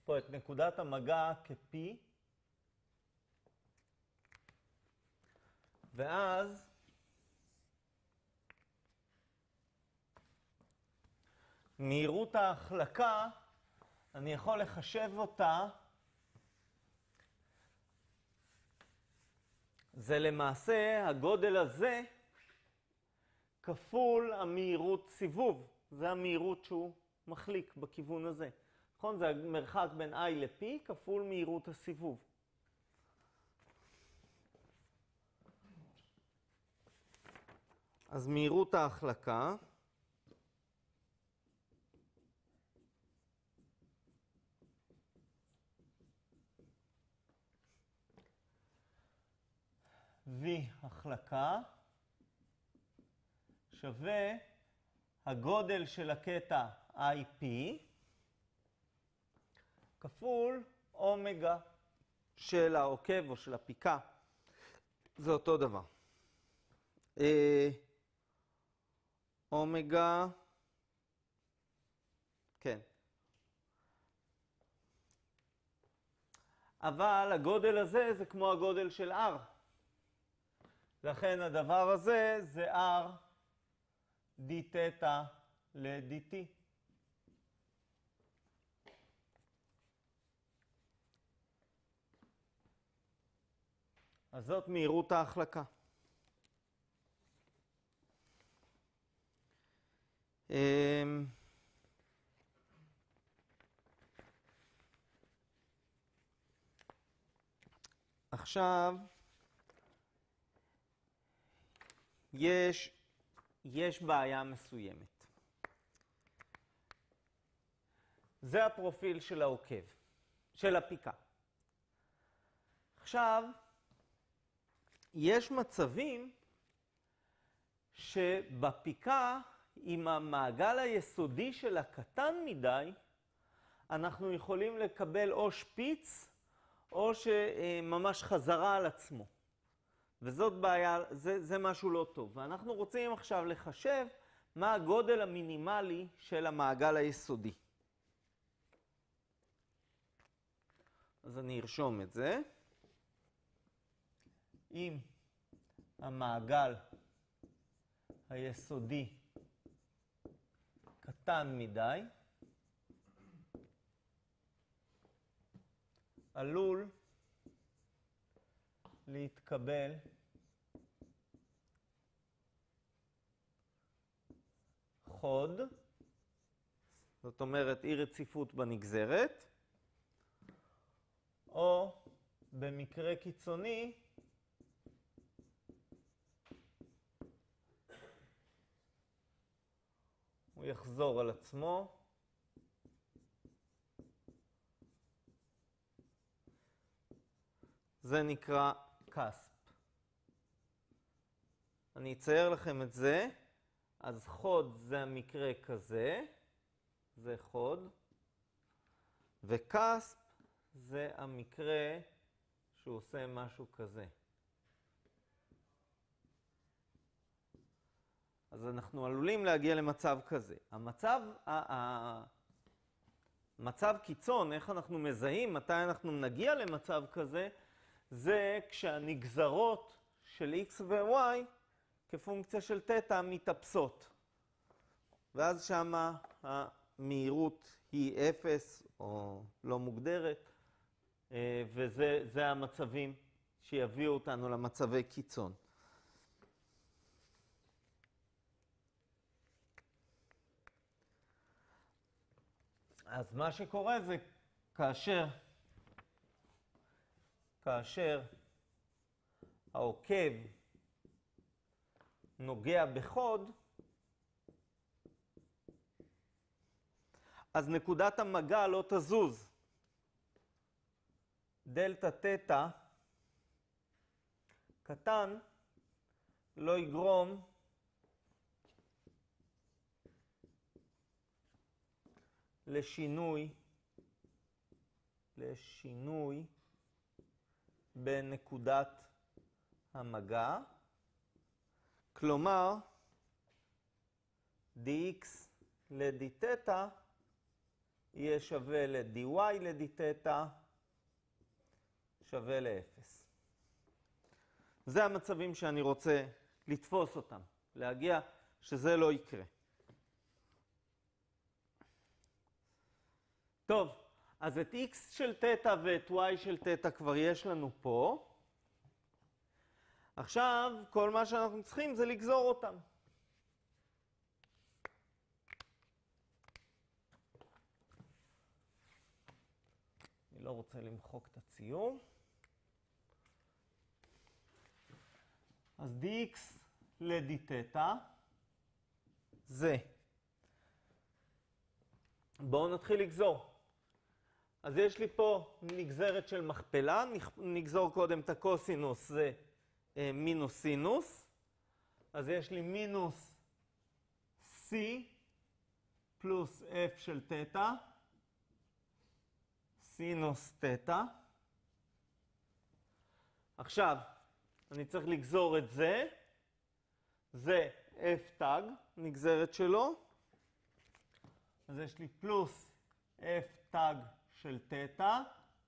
פה את נקודת המגע כ-P, ואז מהירות ההחלקה, אני יכול לחשב אותה, זה למעשה הגודל הזה כפול המהירות סיבוב. זה המהירות שהוא מחליק בכיוון הזה. נכון? זה המרחק בין I ל-P כפול מהירות הסיבוב. אז מהירות ההחלקה V החלקה שווה הגודל של הקטע IP כפול אומגה של העוקב או של הפיקה. זה אותו דבר. אה, אומגה, כן. אבל הגודל הזה זה כמו הגודל של R. לכן הדבר הזה זה r d תטא ל-dt. אז זאת מהירות ההחלקה. אמ, עכשיו, יש, יש בעיה מסוימת. זה הפרופיל של העוקב, של הפיקה. עכשיו, יש מצבים שבפיקה, אם המעגל היסודי שלה קטן מדי, אנחנו יכולים לקבל או שפיץ או שממש חזרה על עצמו. וזאת בעיה, זה, זה משהו לא טוב. ואנחנו רוצים עכשיו לחשב מה הגודל המינימלי של המעגל היסודי. אז אני ארשום את זה. אם המעגל היסודי קטן מדי, עלול להתקבל חוד, זאת אומרת אי רציפות בנגזרת, או במקרה קיצוני, הוא יחזור על עצמו. זה נקרא קאספ. אני אצייר לכם את זה. אז חוד זה המקרה כזה, זה חוד, וקאספ זה המקרה שהוא עושה משהו כזה. אז אנחנו עלולים להגיע למצב כזה. המצב, המצב קיצון, איך אנחנו מזהים, מתי אנחנו נגיע למצב כזה, זה כשהנגזרות של x ו-y כפונקציה של תטא מתאפסות. ואז שמה המהירות היא אפס או לא מוגדרת, אה, וזה המצבים שיביאו אותנו למצבי קיצון. אז מה שקורה זה כאשר, כאשר העוקב נוגע בחוד, אז נקודת המגע לא תזוז. דלתא תטא קטן לא יגרום לשינוי, לשינוי בנקודת המגע. כלומר, dx ל-d יהיה שווה ל-dy ל-d שווה ל-0. זה המצבים שאני רוצה לתפוס אותם, להגיע שזה לא יקרה. טוב, אז את x של תטא ואת y של תטא כבר יש לנו פה. עכשיו, כל מה שאנחנו צריכים זה לגזור אותם. אני לא רוצה למחוק את הציור. אז dx ל-dθ זה. בואו נתחיל לגזור. אז יש לי פה נגזרת של מכפלה, נגזור קודם את הקוסינוס, זה מינוס סינוס, אז יש לי מינוס C פלוס F של תטא, סינוס תטא. עכשיו, אני צריך לגזור את זה, זה F תג, נגזרת שלו, אז יש לי פלוס F תג של תטא,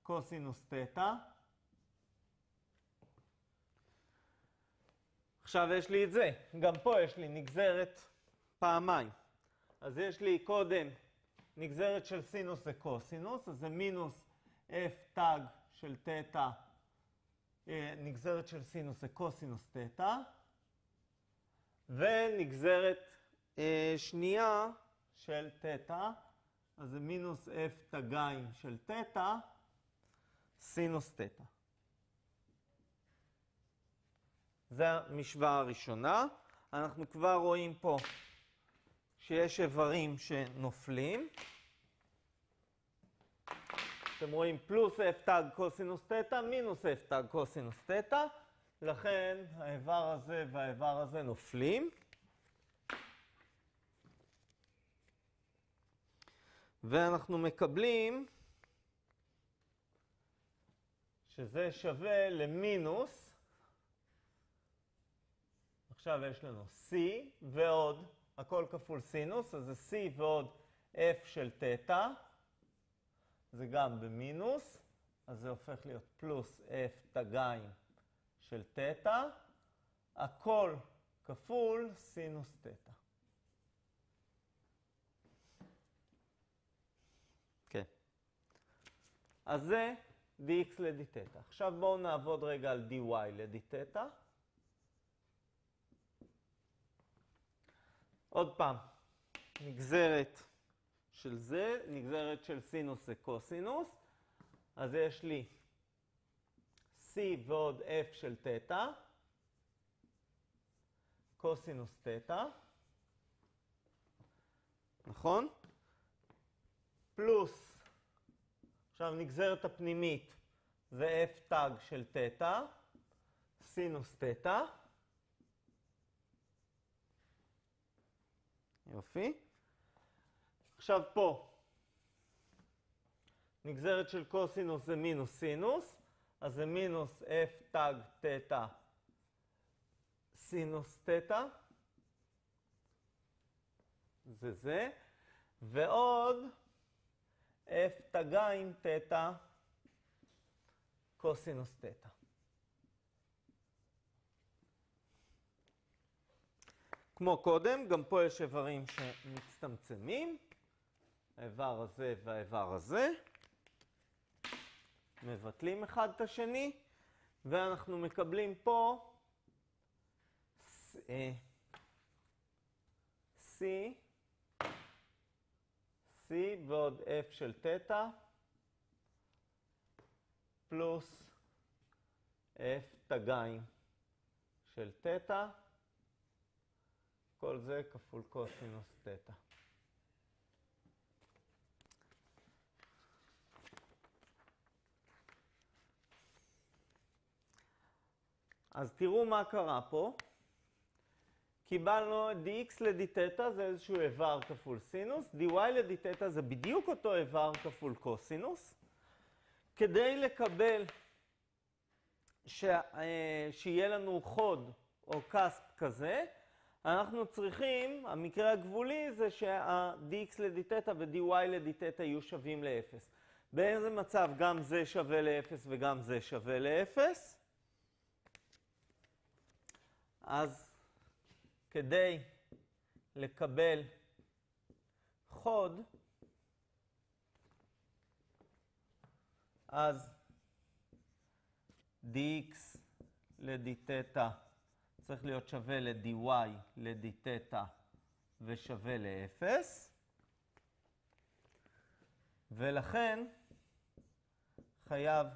קוסינוס תטא. עכשיו יש לי את זה, גם פה יש לי נגזרת פעמיים. אז יש לי קודם נגזרת של סינוס זה קוסינוס, אז זה מינוס f תג של תטא, אה, נגזרת של סינוס זה קוסינוס תטא, ונגזרת אה, שנייה של תטא, אז זה מינוס f תגיים של תטא, סינוס תטא. זה המשוואה הראשונה. אנחנו כבר רואים פה שיש איברים שנופלים. אתם רואים פלוס f תג קוסינוס תטא מינוס f תג קוסינוס תטא, לכן האיבר הזה והאיבר הזה נופלים. ואנחנו מקבלים שזה שווה למינוס, עכשיו יש לנו c ועוד, הכל כפול סינוס, אז זה c ועוד f של תטא, זה גם במינוס, אז זה הופך להיות פלוס f תגיים של תטא, הכל כפול סינוס תטא. כן. אז זה dx לד עכשיו בואו נעבוד רגע על dy לד עוד פעם, נגזרת של זה, נגזרת של סינוס זה קוסינוס, אז יש לי c ועוד f של תטא, קוסינוס תטא, נכון? פלוס עכשיו נגזרת הפנימית זה f תג של תטא, סינוס תטא. יופי. עכשיו פה, נגזרת של קוסינוס זה מינוס סינוס, אז זה מינוס f תג תטא סינוס תטא. זה זה. ועוד f תגיים תטא קוסינוס תטא. כמו קודם, גם פה יש איברים שמצטמצמים, האיבר הזה והאיבר הזה, מבטלים אחד את השני, ואנחנו מקבלים פה C C ועוד F של תטא, פלוס F תגיים של תטא, כל זה כפול קוסינוס תטא. אז תראו מה קרה פה. קיבלנו dx לדיתטה זה איזשהו איבר כפול סינוס, dy לדיתטה זה בדיוק אותו איבר כפול קוסינוס. כדי לקבל ש... אה, שיהיה לנו חוד או קספ כזה, אנחנו צריכים, המקרה הגבולי זה שה-dx לדיתטה ו-dy לדיתטה יהיו שווים ל-0. באיזה מצב גם זה שווה ל-0 וגם זה שווה ל-0? אז כדי לקבל חוד, אז dx ל-dθ צריך להיות שווה ל-dy ל-dθ ושווה ל-0, ולכן חייב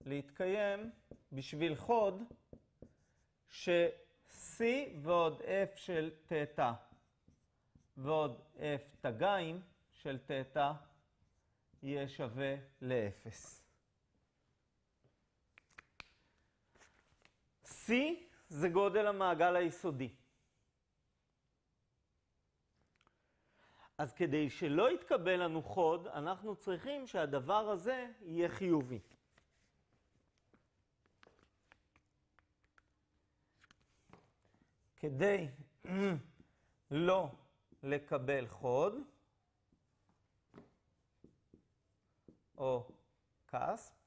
להתקיים בשביל חוד ש... C ועוד F של תטא ועוד F תגיים של תטא יהיה שווה ל-0. C זה גודל המעגל היסודי. אז כדי שלא יתקבל לנו חוד, אנחנו צריכים שהדבר הזה יהיה חיובי. כדי לא לקבל חוד, או כספ,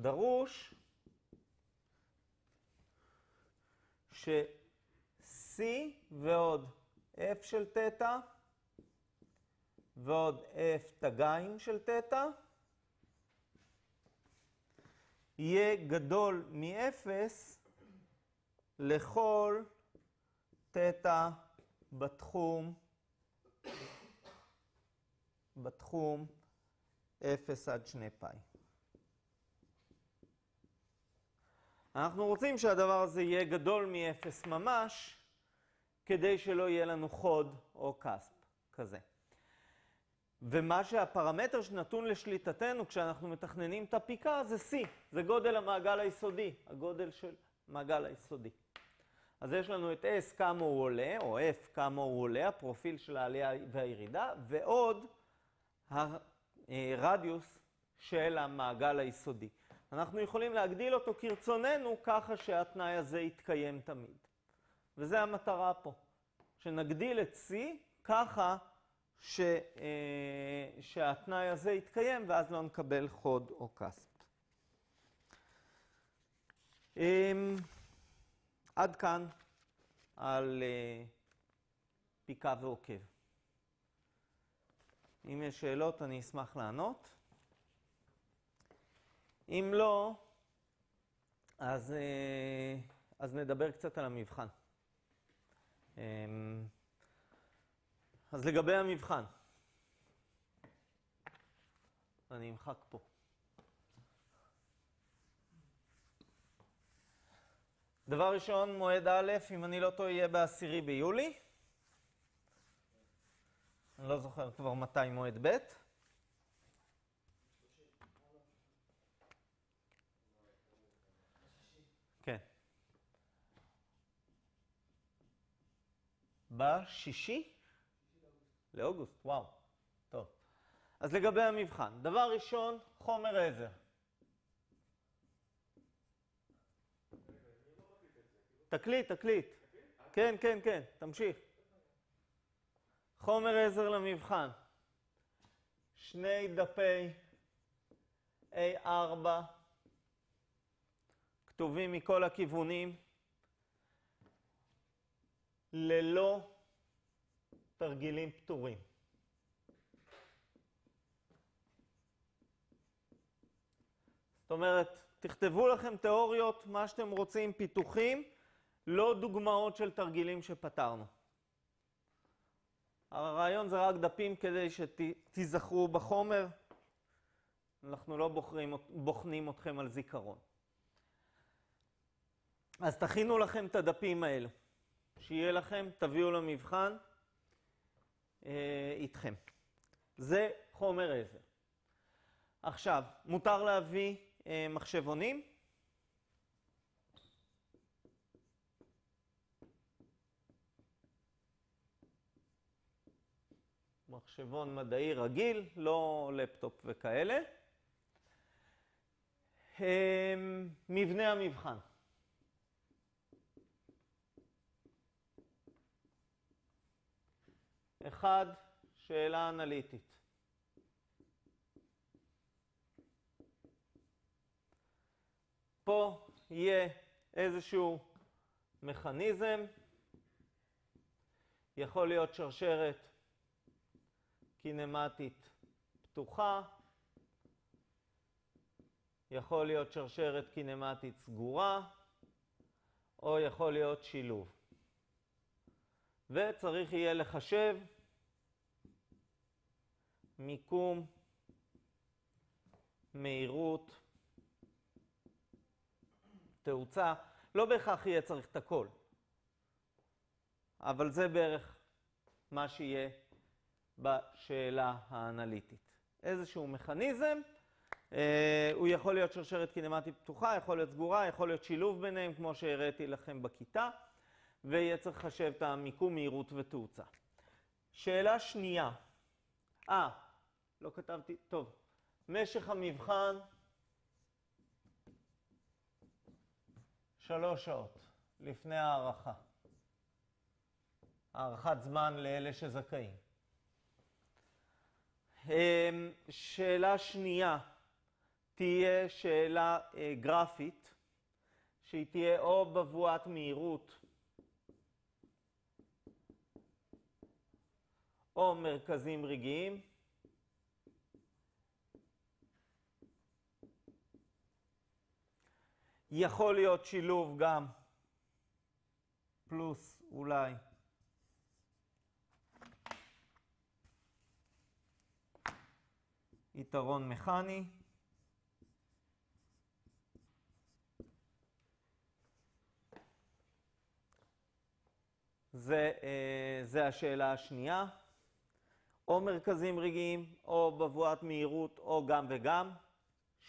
דרוש ש-C ועוד F של תטא ועוד F תגיים של תטא יהיה גדול מ-0 לכל תטא בתחום, בתחום 0 עד 2 פאי. אנחנו רוצים שהדבר הזה יהיה גדול מ-0 ממש, כדי שלא יהיה לנו חוד או כספ כזה. ומה שהפרמטר שנתון לשליטתנו כשאנחנו מתכננים את הפיקה זה C, זה גודל המעגל היסודי, הגודל של מעגל היסודי. אז יש לנו את S כמה הוא עולה, או F כמה הוא עולה, הפרופיל של העלייה והירידה, ועוד הרדיוס של המעגל היסודי. אנחנו יכולים להגדיל אותו כרצוננו ככה שהתנאי הזה יתקיים תמיד. וזו המטרה פה, שנגדיל את C ככה ש, אה, שהתנאי הזה יתקיים ואז לא נקבל חוד או כספ. אה, עד כאן על אה, פיקה ועוקב. אם יש שאלות אני אשמח לענות. אם לא, אז, אה, אז נדבר קצת על המבחן. אמ, אז לגבי המבחן, אני אמחק פה. דבר ראשון, מועד א', אם אני לא טועה, יהיה בעשירי ביולי. אני לא זוכר כבר מתי מועד ב'. כן. בשישי? לאוגוסט, וואו. טוב. אז לגבי המבחן, דבר ראשון, חומר עזר. תקליט, תקליט. כן, כן, כן, תמשיך. חומר עזר למבחן. שני דפי A4 כתובים מכל הכיוונים, ללא תרגילים פתורים. זאת אומרת, תכתבו לכם תיאוריות, מה שאתם רוצים, פיתוחים, לא דוגמאות של תרגילים שפתרנו. הרעיון זה רק דפים כדי שתיזכרו בחומר. אנחנו לא בוחרים, בוחנים אתכם על זיכרון. אז תכינו לכם את הדפים האלו. שיהיה לכם, תביאו למבחן איתכם. זה חומר עזר. עכשיו, מותר להביא אה, מחשבונים. מחשבון מדעי רגיל, לא לפטופ וכאלה. אה, מבנה המבחן. אחד, שאלה אנליטית. פה יהיה איזשהו מכניזם, יכול להיות שרשרת קינמטית פתוחה, יכול להיות שרשרת קינמטית סגורה, או יכול להיות שילוב. וצריך יהיה לחשב מיקום, מהירות, תאוצה. לא בהכרח יהיה צריך את הכל, אבל זה בערך מה שיהיה בשאלה האנליטית. איזשהו מכניזם, אה, הוא יכול להיות שרשרת קינמטית פתוחה, יכול להיות סגורה, יכול להיות שילוב ביניהם, כמו שהראיתי לכם בכיתה. ויהיה צריך לחשב את המיקום, מהירות ותאוצה. שאלה שנייה, אה, לא כתבתי, טוב, משך המבחן, שלוש שעות לפני הערכה. הערכת זמן לאלה שזכאים. אמ, שאלה שנייה תהיה שאלה אה, גרפית, שהיא תהיה או בבואת מהירות או מרכזים רגעיים. יכול להיות שילוב גם פלוס אולי יתרון מכני. זה, אה, זה השאלה השנייה. או מרכזים רגעיים, או בבואת מהירות, או גם וגם.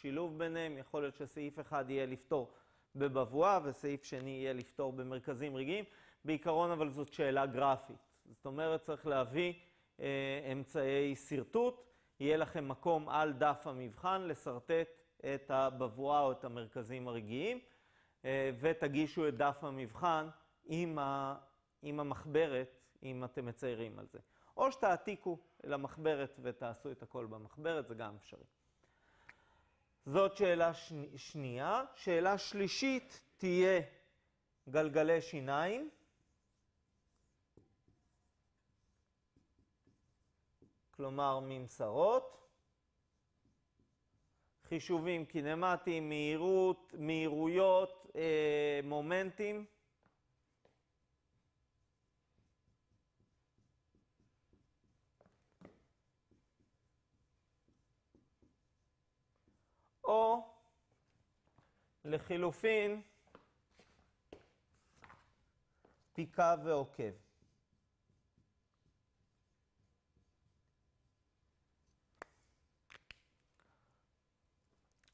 שילוב ביניהם, יכול להיות שסעיף אחד יהיה לפתור בבבואה, וסעיף שני יהיה לפתור במרכזים רגעיים. בעיקרון, אבל זאת שאלה גרפית. זאת אומרת, צריך להביא אה, אמצעי שרטוט. יהיה לכם מקום על דף המבחן לשרטט את הבבואה או את המרכזים הרגעיים, ותגישו את דף המבחן עם, ה, עם המחברת, אם אתם מציירים על זה. או שתעתיקו למחברת ותעשו את הכל במחברת, זה גם אפשרי. זאת שאלה שני, שנייה. שאלה שלישית תהיה גלגלי שיניים. כלומר ממסרות. חישובים קינמטיים, מהירות, מהירויות, אה, מומנטים. או לחילופין פיקה ועוקב.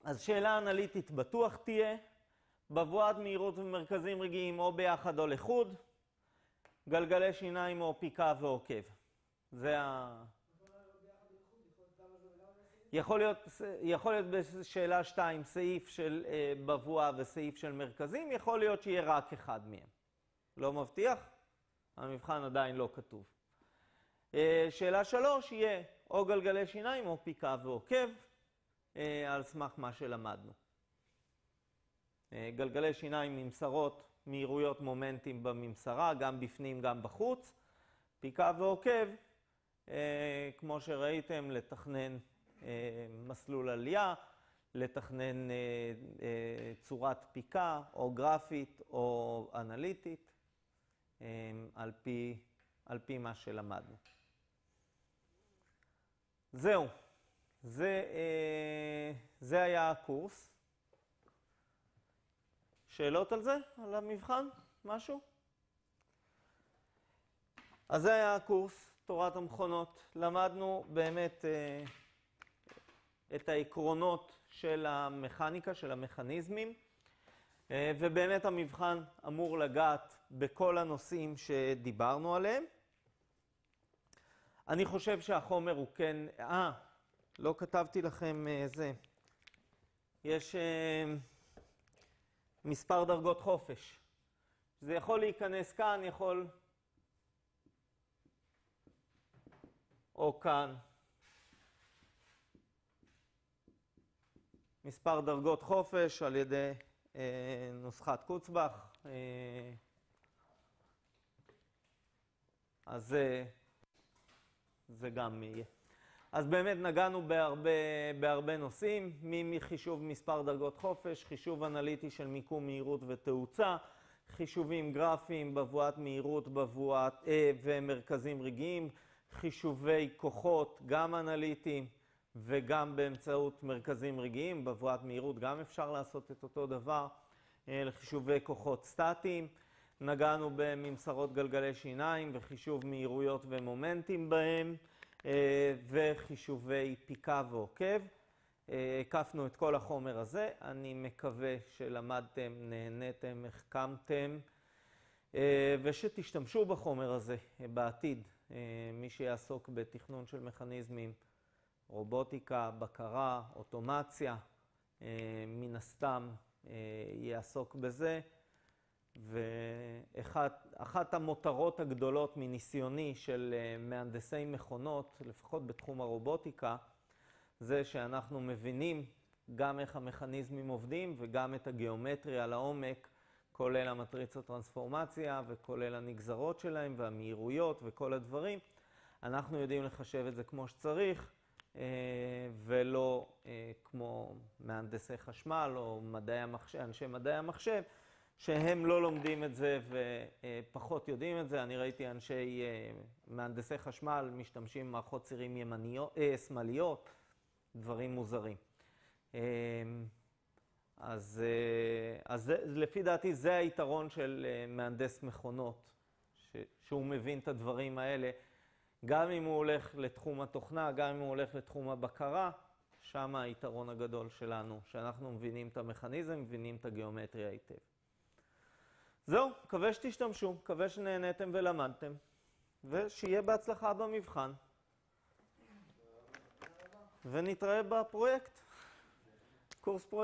אז שאלה אנליטית בטוח תהיה, בבואת מהירות ומרכזים רגעיים או ביחד או לחוד, גלגלי שיניים או פיקה ועוקב. זה ה... יכול להיות, יכול להיות בשאלה 2 סעיף של אה, בבואה וסעיף של מרכזים, יכול להיות שיהיה רק אחד מהם. לא מבטיח, המבחן עדיין לא כתוב. אה, שאלה 3 יהיה או גלגלי שיניים או פיקה ועוקב, אה, על סמך מה שלמדנו. אה, גלגלי שיניים ממסרות, מהירויות מומנטים בממסרה, גם בפנים גם בחוץ. פיקה ועוקב, אה, כמו שראיתם, לתכנן מסלול עלייה, לתכנן אה, אה, צורת פיקה, או גרפית או אנליטית, על פי, על פי מה שלמדנו. זהו, זה, זה היה הקורס. שאלות על זה? על המבחן? משהו? אז זה היה הקורס, תורת המכונות. למדנו באמת את העקרונות של המכניקה, של המכניזמים, אה, ובאמת המבחן אמור לגעת בכל הנושאים שדיברנו עליהם. אני חושב שהחומר הוא כן... אה, לא כתבתי לכם אה, זה. יש אה, מספר דרגות חופש. זה יכול להיכנס כאן, יכול... או כאן. מספר דרגות חופש על ידי אה, נוסחת קוצבך. אה, אז זה, זה גם יהיה. אז באמת נגענו בהרבה, בהרבה נושאים, מחישוב מספר דרגות חופש, חישוב אנליטי של מיקום מהירות ותאוצה, חישובים גרפיים, בבואת מהירות בבואת, אה, ומרכזים רגעיים, חישובי כוחות, גם אנליטיים, וגם באמצעות מרכזים רגעיים, בבואת מהירות גם אפשר לעשות את אותו דבר אה, לחישובי כוחות סטטיים. נגענו בממסרות גלגלי שיניים וחישוב מהירויות ומומנטים בהם, אה, וחישובי פיקה ועוקב. אה, הקפנו את כל החומר הזה, אני מקווה שלמדתם, נהניתם, החכמתם, ושתשתמשו בחומר הזה בעתיד, מי שיעסוק בתכנון של מכניזמים. רובוטיקה, בקרה, אוטומציה, אה, מן הסתם אה, יעסוק בזה. ואחת המותרות הגדולות מניסיוני של אה, מהנדסי מכונות, לפחות בתחום הרובוטיקה, זה שאנחנו מבינים גם איך המכניזמים עובדים וגם את הגיאומטריה לעומק, כולל המטריצות טרנספורמציה וכולל הנגזרות שלהם והמהירויות וכל הדברים. אנחנו יודעים לחשב את זה כמו שצריך, ולא אה, כמו מהנדסי חשמל או מדעי המחשב, אנשי מדעי המחשב, שהם לא לומדים את זה ופחות יודעים את זה. אני ראיתי אנשי אה, מהנדסי חשמל משתמשים במערכות צירים ימניות, שמאליות, דברים מוזרים. אז, אז לפי דעתי זה היתרון של מהנדס מכונות, שהוא מבין את הדברים האלה. גם אם הוא הולך לתחום התוכנה, גם אם הוא הולך לתחום הבקרה, שם היתרון הגדול שלנו, שאנחנו מבינים את המכניזם, מבינים את הגיאומטריה היטב. זהו, מקווה שתשתמשו, מקווה שנהניתם ולמדתם, ושיהיה בהצלחה במבחן. ונתראה בפרויקט, קורס פרויקט.